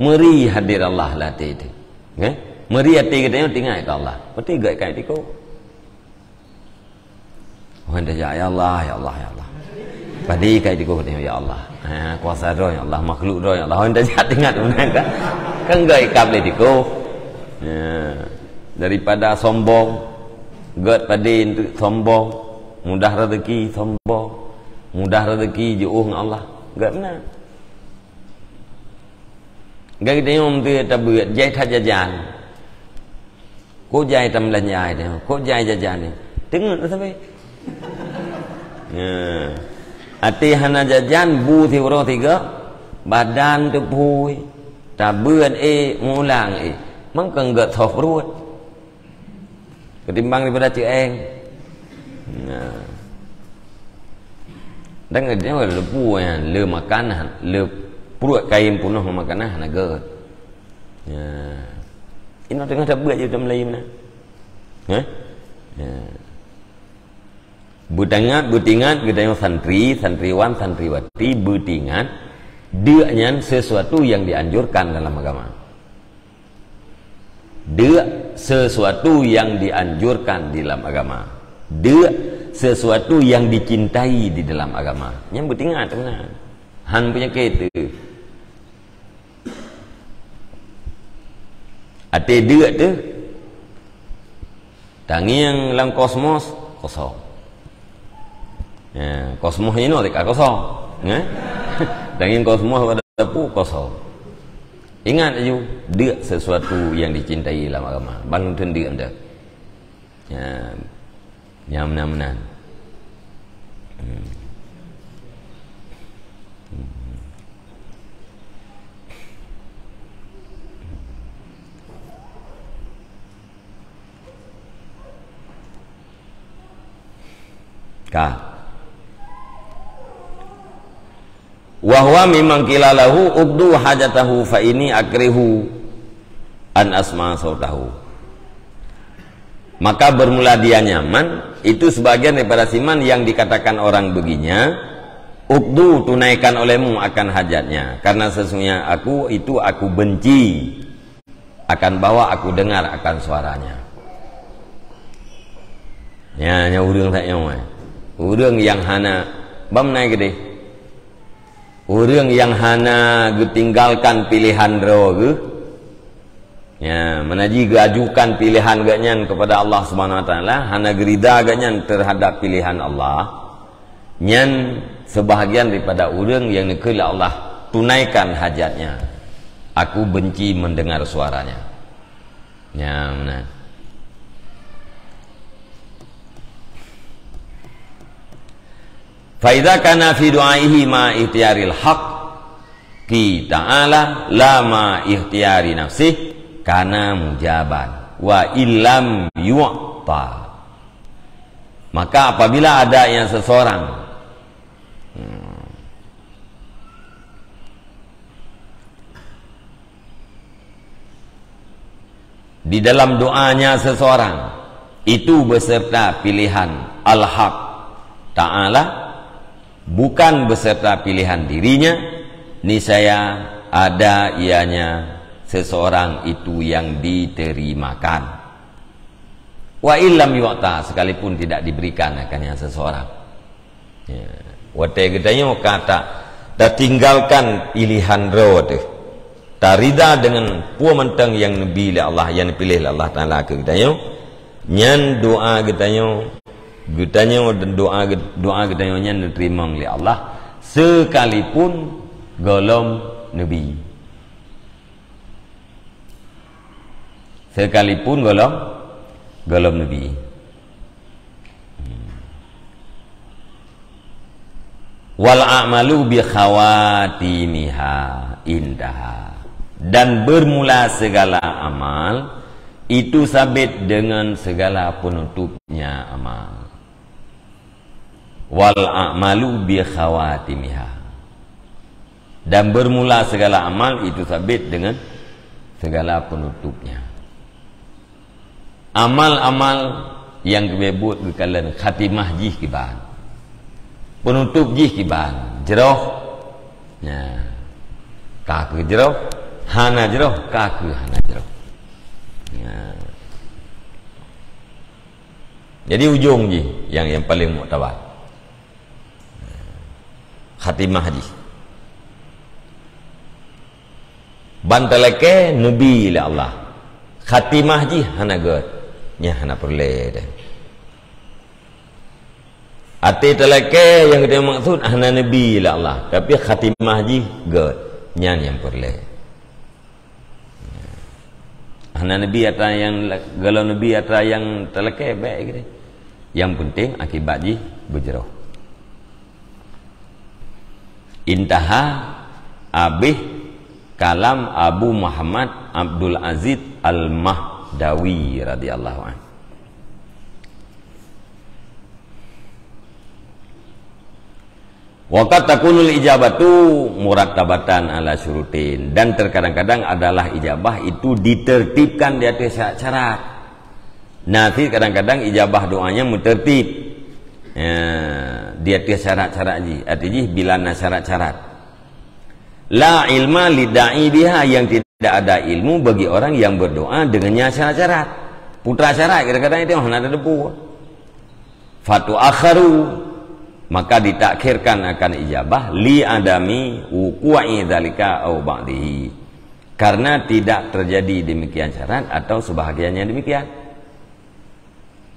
meri hadir Allah lah tadi okay? meri hati katanya tinggal ke Allah berarti gak kait diku Oh, ya Allah, ya Allah, ya Allah. Padi kait diku katanya ya Allah. Ha, kuasa roh ya Allah. Makhluk roh ya Allah. Hendak jahat ingat benar kan? Kan gak ikap le diko ya. daripada sombong gak pada untuk sombong mudah rezeki sombong mudah rezeki jauh dengan Allah. Gak benar gak kita yang tu ta buat jai tha jajan. Ko jai tam lan jai dia. Ko jai jajan tengok tu sampai. Ya Ati hana jajan bu thi orang tiga. Badan tu pui. Ta e ngulang e. Mang cần gật thọc ruột ketimbang daripada cik eng. Dan dia ada lepu ya le makanan le perut kain penuh makanan nak gert ya ini tengah tak buat je dalam Melayu mana ha ya Butingat, kita yang santri, santriwan, santriwati, butingat, dia sesuatu yang dianjurkan dalam agama. Dia sesuatu yang dianjurkan di dalam agama. Dia sesuatu yang dicintai di dalam agama. Yang butingat, benar. Han punya kereta. Ate dia tu, tangi yang dalam kosmos, kosong. Ya, kosmos ini dekat kosong. Ya. Dan kosmos pada tepu kosong. Ingat aja dia sesuatu yang dicintai dalam agama. Bangun tendi anda. Ya. Yang menan-menan. Hmm. Kah? Wahwa memang kilalahu hajatahu fa ini akrihu an asma sautahu. Maka bermula dia nyaman itu sebagian daripada siman yang dikatakan orang beginya ubdu tunaikan olehmu akan hajatnya karena sesungguhnya aku itu aku benci akan bawa aku dengar akan suaranya. Ya, nya urang tak nyawa. Urang yang hana bam naik gede. Orang yang hana tinggalkan pilihan roh ke Ya, menaji gajukan pilihan ganyan kepada Allah Subhanahu wa taala, hana gerida ganyan terhadap pilihan Allah. Nyan sebahagian daripada orang yang nekela Allah tunaikan hajatnya. Aku benci mendengar suaranya. Ya, benar. Fa kana fi du'aihi ma ihtiyaril haq ki ta'ala la ma ihtiyari nafsihi kana mujaban wa illam yu'ta. Maka apabila ada yang seseorang hmm, di dalam doanya seseorang itu beserta pilihan al-haq ta'ala bukan beserta pilihan dirinya ni saya ada ianya seseorang itu yang diterimakan. Wa illam yu'ta sekalipun tidak diberikan akan yang seseorang. Ya. Wate gedanya kata dah tinggalkan pilihan road tak rida dengan puan mentang yang nabi Allah yang dipilih Allah taala ke gedanya nyan doa gedanya gedanya dan doa doa nyan diterima oleh Allah. Sekalipun golong nabi. Sekalipun golong golong nabi. Wal a'malu bi khawatimiha indaha. Dan bermula segala amal itu sabit dengan segala penutupnya amal wal a'malu bi khawatimiha. Dan bermula segala amal itu sabit dengan segala penutupnya. Amal-amal yang kebebut berkalan khatimah jih kiban penutup jih kiban jeroh. Ya. Kaku jeroh hana jeroh kaku hana jeroh. Ya. Jadi ujung jih yang yang paling muktabar khatimah jih bantalake nabi la Allah. Khatimah jih hana god nya hana perle dah Ati telake yang dia maksud hana nabi lah Allah. Tapi khatimah ji god nyan yang perle hana nabi atau yang galau nabi atau yang telake baik gitu yang penting akibat ji berjerah intaha abih kalam Abu Muhammad Abdul Aziz Al-Mah Dawi radhiyallahu anhu. Waqat takunul ijabatu murattabatan ala syurutin dan terkadang-kadang adalah ijabah itu ditertibkan di atas syarat-syarat. Nanti kadang-kadang ijabah doanya mutertib. Ya, di atas syarat-syarat ji. Artinya bila syarat-syarat. La ilma lidai biha yang tidak ada ilmu bagi orang yang berdoa dengannya syarat-syarat. Putra syarat kadang-kadang itu mana ada debu. Fatu akharu maka ditakhirkan akan ijabah li adami wuqu'i dzalika au ba'dihi. Karena tidak terjadi demikian syarat atau sebahagiannya demikian.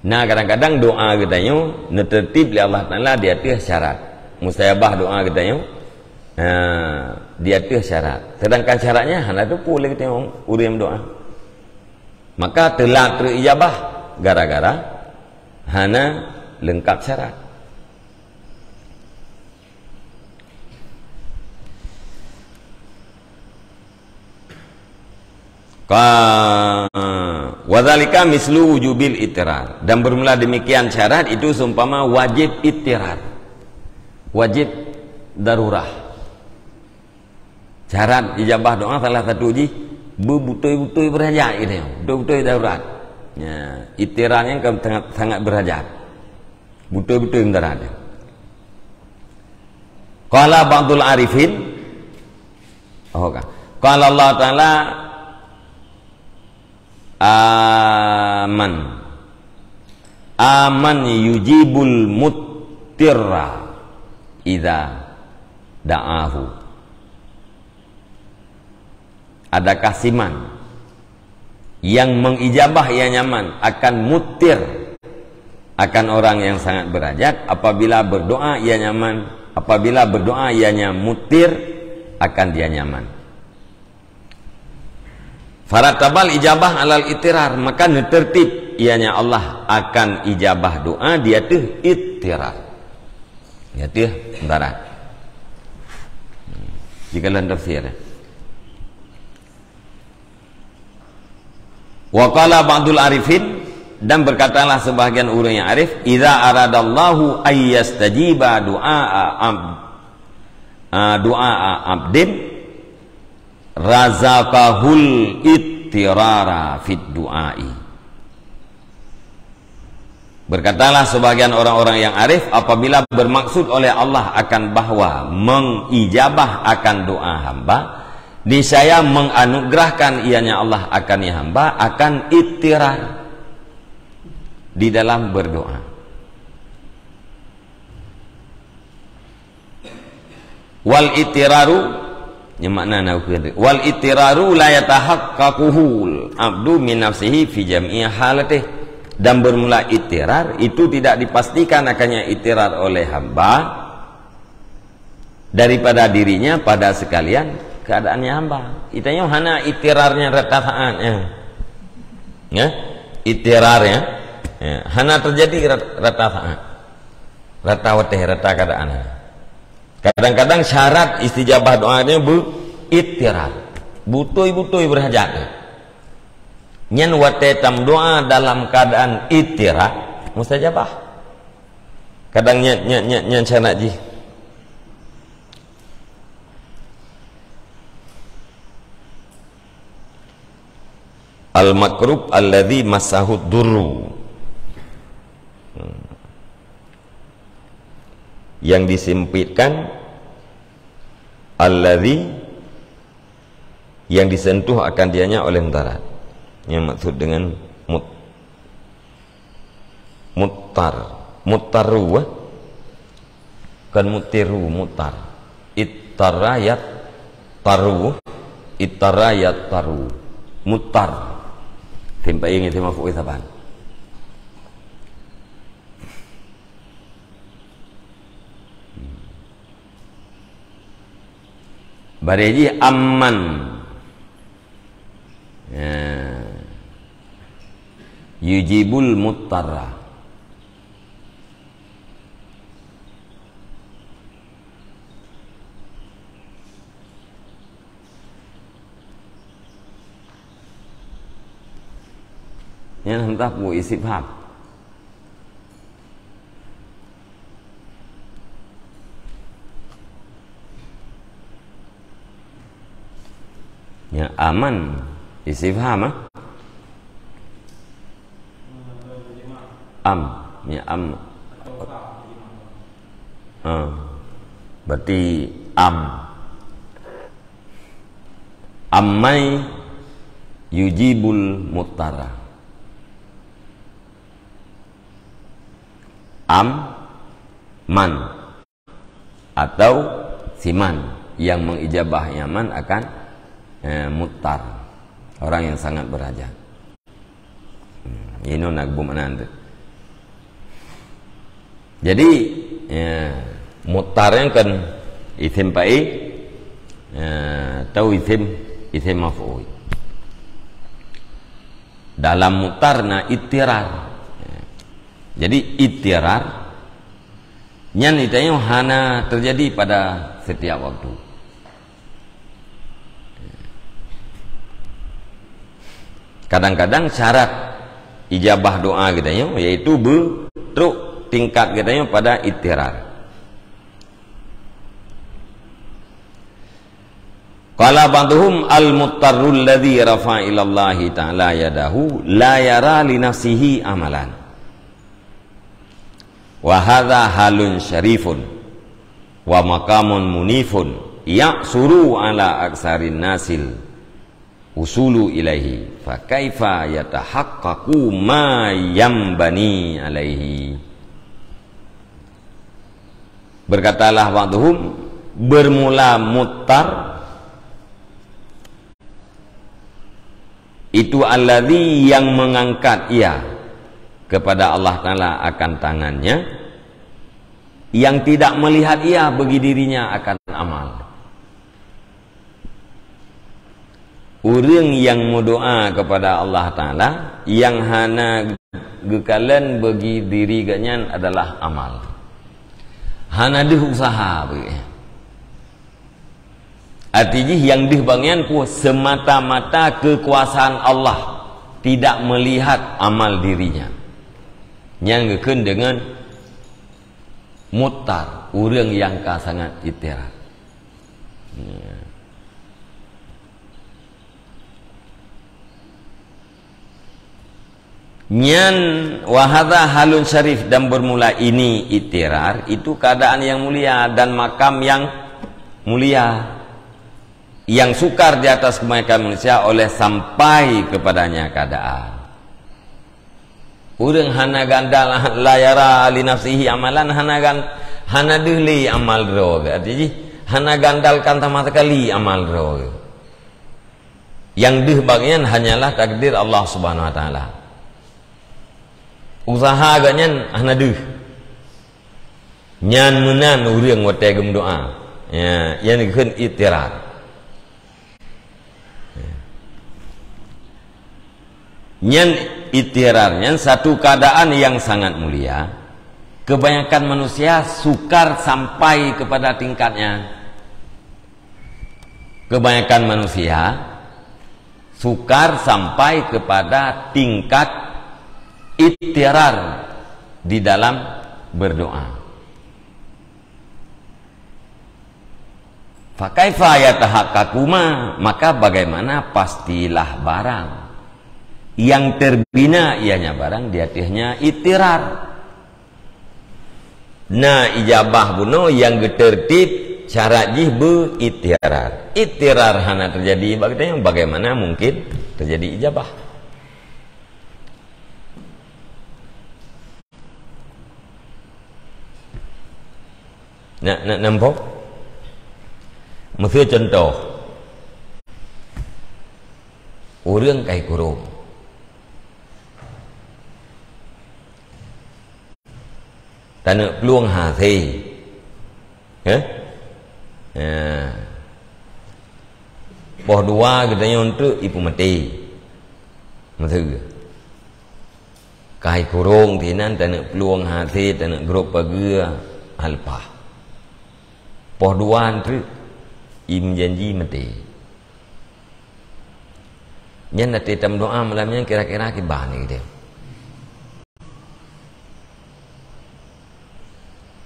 Nah kadang-kadang doa kita nyu netertib li Allah Taala di atas syarat. Mustajabah doa kita Ha, dia tu syarat. Sedangkan syaratnya hanya tu boleh kita tengok urim doa. Maka telah terijabah gara-gara hanya lengkap syarat. Wadhalika mislu wujubil itirar Dan bermula demikian syarat itu seumpama wajib itirar Wajib darurah. Syarat ijabah doa salah satu ji berbutui-butui berhajat ini betul-betul darurat. Ya itirannya kan sangat sangat berhajat. Betul-betul darurat. Qala ba'dul arifin. Oh kan qala Allah taala aman. Aman yujibul muttirra idza da'ahu. Adakah siman yang mengijabah ia nyaman akan mutir akan orang yang sangat berajat? Apabila berdoa ia nyaman apabila berdoa ianya mutir akan dia nyaman Faratabal ijabah alal itirar maka tertib ianya Allah akan ijabah doa dia tu itirar. Ya tu antara jika dalam tafsir Wa qala ba'dul arifin dan berkatalah sebahagian orang yang arif idza aradallahu ayyastajiba du'a ab du'a abdin razaqahul ittirara fid du'ai. Berkatalah sebahagian orang-orang yang arif apabila bermaksud oleh Allah akan bahawa mengijabah akan doa hamba di saya menganugerahkan ianya Allah akan ya hamba akan ittirar di dalam berdoa. Wal ittiraru yang makna nak wal ittiraru la yatahaqqaquhu abdu min nafsihi fi jam'i halati dan bermula ittirar itu tidak dipastikan akannya ittirar oleh hamba daripada dirinya pada sekalian keadaannya hamba. Itanya hana itirarnya retafaan ya. Ya itirarnya ya. hana terjadi retafaan rata wateh rata keadaan kadang-kadang syarat istijabah doanya bu itirar butui-butui berhajat nyen wate tam doa dalam keadaan itirar mustajabah. Kadang nyen nyen nyen nyen sana ji. Al-makrub alladhi masahu durru yang disempitkan alladhi yang disentuh akan dianya oleh mudarat yang maksud dengan mut mutar mutaru kan mutiru mutar. Ittarayat taru ittarayat taru. Mutar thêm bảy ngày thêm một phụ thập bản Bareji amman ya. Yujibul muttara Ini hendak bu isi paham. Ya aman ah? Am, ya am. Ah, berarti am. Amai yujibul mutara. am man atau siman yang mengijabah yaman akan eh, mutar orang yang sangat beraja hmm, ini nak bumanan jadi ya, mutar yang kan isim pai ya, tahu isim isim maf'ul. Dalam mutar na itirar. Jadi itirar nyan itu hana terjadi pada setiap waktu. Kadang-kadang syarat ijabah doa kita ya, yaitu bertruk tingkat kita ya, pada itirar. Qala ba'dhum al-muttarrul ladzi rafa'a ila ta'ala yadahu la yara li nafsihi amalan wa hadha halun syarifun wa maqamun munifun ya'suru ala aksarin nasil usulu ilaihi. Fa kaifa yatahaqqaqu ma yambani alaihi. Berkatalah waktuhum bermula mutar. Itu allazi yang mengangkat ia kepada Allah Taala akan tangannya. Yang tidak melihat ia bagi dirinya akan amal orang yang berdoa kepada Allah Taala yang hana gekalan bagi diri ganyan adalah amal hana deh usaha bagi Artinya yang dibangyan ku semata-mata kekuasaan Allah tidak melihat amal dirinya. Yang kekun dengan mutar orang yang ka sangat itirat. Ya. Nyan wahada halun syarif dan bermula ini itirar itu keadaan yang mulia dan makam yang mulia yang sukar di atas kebaikan manusia oleh sampai kepadanya keadaan. Urang hana gandal la yara li nafsihi amalan hana gan hana dihli amal ro artinya hana gandalkan sama sekali amal ro. Yang dih bagian hanyalah takdir Allah Subhanahu wa taala. Usaha agaknya hana dih. Nyan menan urang wate gem doa. Ya, yang keun itirat. Nyan itirarnya satu keadaan yang sangat mulia. Kebanyakan manusia sukar sampai kepada tingkatnya. Kebanyakan manusia sukar sampai kepada tingkat itirar di dalam berdoa. Fakaifa yatahaqqaquma maka bagaimana pastilah barang. Yang terbina ianya barang di atasnya itirar nah ijabah buno yang tertib cara jihbu itirar itirar hana terjadi bagaimana mungkin terjadi ijabah nak nak nampak mesti contoh orang kai kurung tak nak peluang hati ya ya Poh dua kita yang untuk ibu mati Maksud Kai kurung tinan tak nak peluang hati tak nak grup pagi alpa Poh dua itu im janji mati Yang nanti tam doa malamnya kira-kira kibah ni dia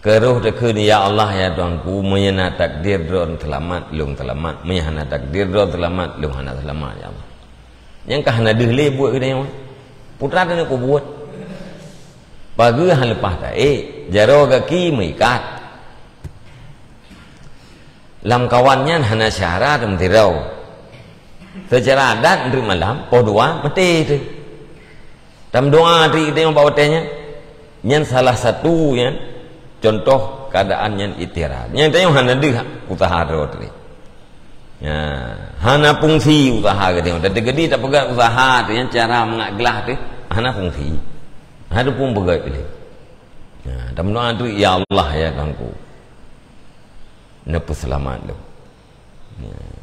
Keruh dekun ya Allah ya Tuhanku menyana takdir dron selamat lung selamat menyana takdir dron selamat lung hana selamat ya Allah. Yang kah hana dihli buat ke dia Putra dia nak buat. Pagi hal lepas tak eh jaro kaki mengikat. Lam kawannya hana syarat mentirau. Secara adat dari malam poh dua mati tu. Tam doa di kita yang bawa tanya. Yang salah satu yang contoh keadaan yang itirat yang tanya hana dia usaha rawat ni. Ya hana fungsi usaha dia tapi gede tak pegang usaha tu yang cara mengaglah tu hana fungsi. Ada pun pegang pilih ya dan doa tu ya Allah ya Tuhanku nepu selamat lu ya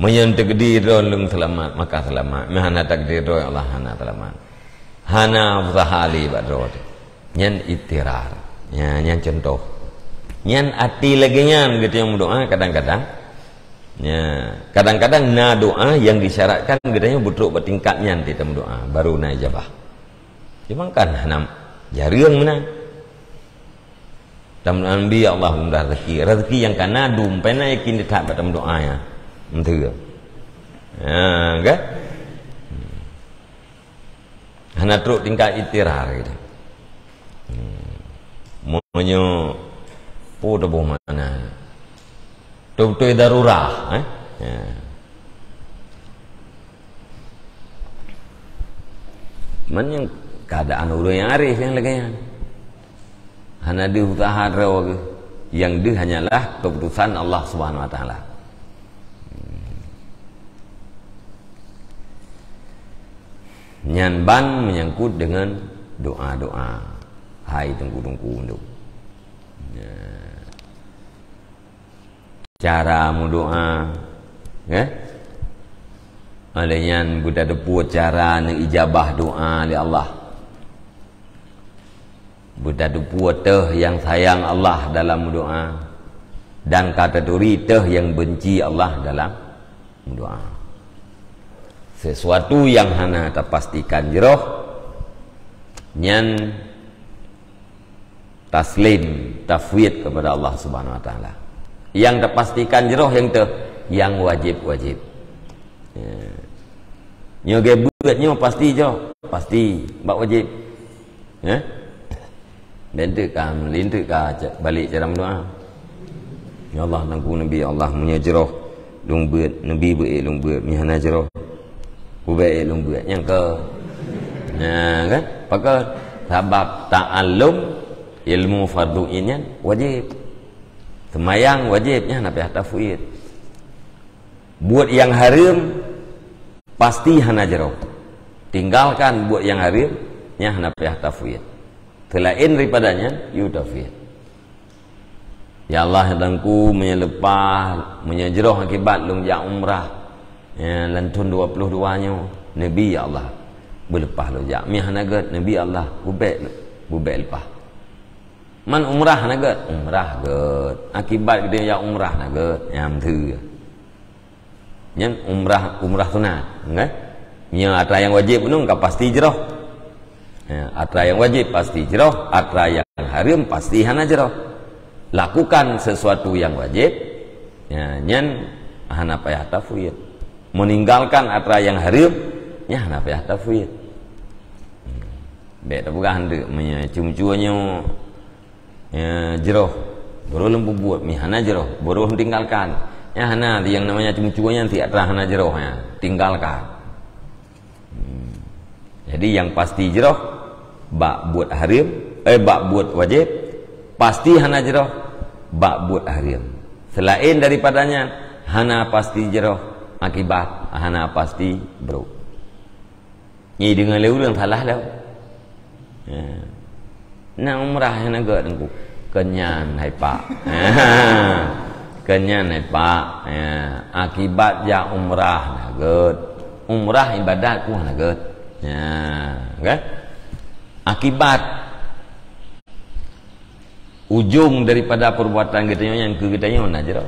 Menyen takdir lung selamat maka selamat. Mahana takdir ya Allah hana selamat. Hana usaha li bad nyan itirar. Ya nyan contoh. Nyan ati lagi nyan gitu yang doa kadang-kadang. Ya kadang-kadang na doa yang disyaratkan gedanya butuh bertingkat nyan di dalam doa. Baru na ijabah. Cuma kan hanam jarang mana dalam nabi Allah mudah rezeki. Rezeki yang kana dum pena yakin ditak dalam doa ya. Mentu ya kan hana teruk tingkat itirar gitu Monyo po da bo mana. Tu tu darurah eh. Ya. Man yang keadaan orang yang arif yang lagi Hana di utahan rawa yang di hanyalah keputusan Allah Subhanahu Wa Taala. nyan ban menyangkut dengan doa-doa hai tengku-tengku tu ya. cara mu doa ya Alaiyan budak depu cara ijabah doa oleh Allah. Budak depu teh yang sayang Allah dalam doa dan kata turi teh yang benci Allah dalam doa. Sesuatu yang hana terpastikan jeroh nyan taslim tafwid kepada Allah Subhanahu wa taala. Yang terpastikan jeroh yang teh yang wajib-wajib. Ya. Nyo gebetnya pasti je. Pasti bak wajib. Ya. Bentuk kan, lintuk kan balik cara doa. Ya Allah nangku Nabi Allah punya jeroh lung buat Nabi buat lung buat mi hana jeroh. Buat lung buat yang ke. Nah kan? Pakai sebab ta'allum ilmu fardu ini wajib. Semayang wajibnya nabi tafwid. Buat yang haram pasti hana jerok tinggalkan buat yang harim nya hana pihak tafwid selain daripadanya you tafwid ya Allah dangku menyelepah menyejeroh akibat lungjak umrah. Ya lantun 22 nya nabi ya Allah berlepah lungjak. Mi hana get nabi Allah bubek bubek lepah man umrah hana get umrah get akibat dia ya umrah hana get yang thư yang umrah umrah sunat kan nya atra yang wajib pun enggak pasti jeroh ya, atra yang wajib pasti jeroh atra yang haram pasti hana jeroh lakukan sesuatu yang wajib ya nyen hana payah tafwid meninggalkan atra yang haram nya hana payah tafwid hmm. beda bukan hendak menya cum-cuanya ya jeroh baru lembu buat mi hana jeroh baru tinggalkan Ya hana yang namanya cuma-cuma yang tidak hana jeroh ya. Tinggalkan. Hmm. Jadi yang pasti jeroh bak buat harim eh bak buat wajib pasti hana jeroh bak buat harim. Selain daripadanya hana pasti jeroh akibat hana pasti bro. Ini dengan lewu yang salah lewu. Ya. Nak umrah yang agak kenyan hai pak. kenya ni pak ya, akibat ya umrah nagut umrah ibadat ku nagut ya okay? Akibat ujung daripada perbuatan kita yang ke kita yang mana jero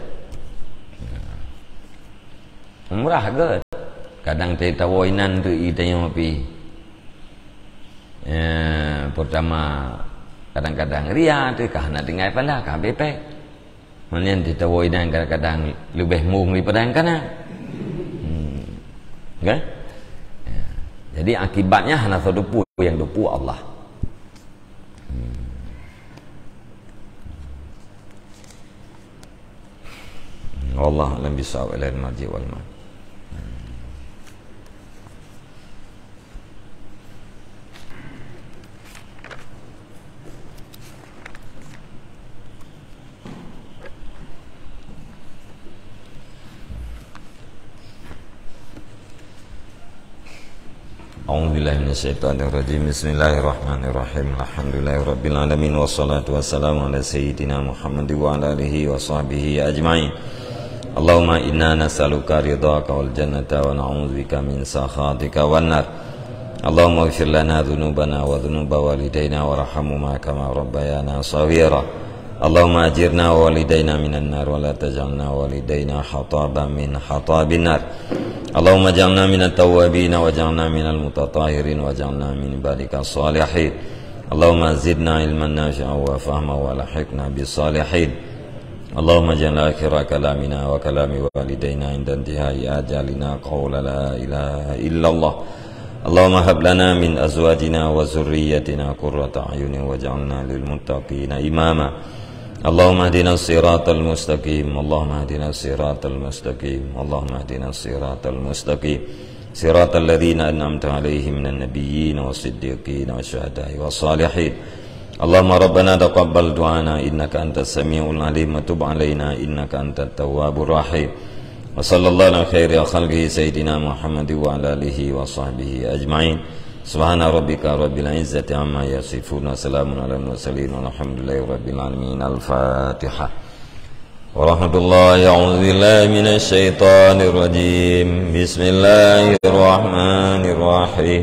umrah gut kadang kita wainan tu kita yang api ya, pertama kadang-kadang ria tu kah nak dengar pada kah bepek Kemudian ditawai dan kadang-kadang lebih mung daripada yang kanan. Hmm. Okay? Ya. Jadi akibatnya hanya satu yang dupu Allah. Marji wal ma'ad. أعوذ بالله من الشيطان الرجيم. بسم الله الرحمن الرحيم. الحمد لله رب العالمين والصلاة والسلام على سيدنا محمد وعلى آله وصحبه أجمعين. اللهم إنا نسألك رضاك والجنة ونعوذ بك من سخطك والنار اللهم اغفر لنا ذنوبنا وذنوب والدينا وارحمهما كما ربيانا صغيرا اللهم أجرنا ووالدينا من النار ولا تجعلنا والدينا حطابا من حطاب النار اللهم اجعلنا من التوابين واجعلنا من المتطهرين واجعلنا من عبادك الصالحين اللهم زدنا علما نافعا وفهما ولحقنا بالصالحين اللهم اجعل آخر كلامنا وكلام والدينا عند انتهاء آجالنا قول لا إله إلا الله. اللهم هب لنا من أزواجنا وذريتنا قرة أعين واجعلنا للمتقين إماما. اللهم اهدنا الصراط المستقيم. اللهم اهدنا الصراط المستقيم. اللهم اهدنا الصراط المستقيم. صراط الذين أنعمت عليهم من النبيين والصديقين والشهداء والصالحين. اللهم ربنا تقبل دعانا انك انت السميع العليم وتب علينا انك انت التواب الرحيم وصلى الله على خير خلقه سيدنا محمد وعلى آله وصحبه أجمعين سبحان ربك رب العزة عما يصفون وسلام على المرسلين والحمد لله رب العالمين الفاتحة ورحمة الله أعوذ بالله من الشيطان الرجيم بسم الله الرحمن الرحيم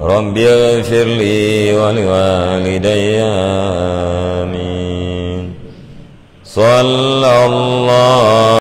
رب اغفر لي ولوالدي آمين. صلى الله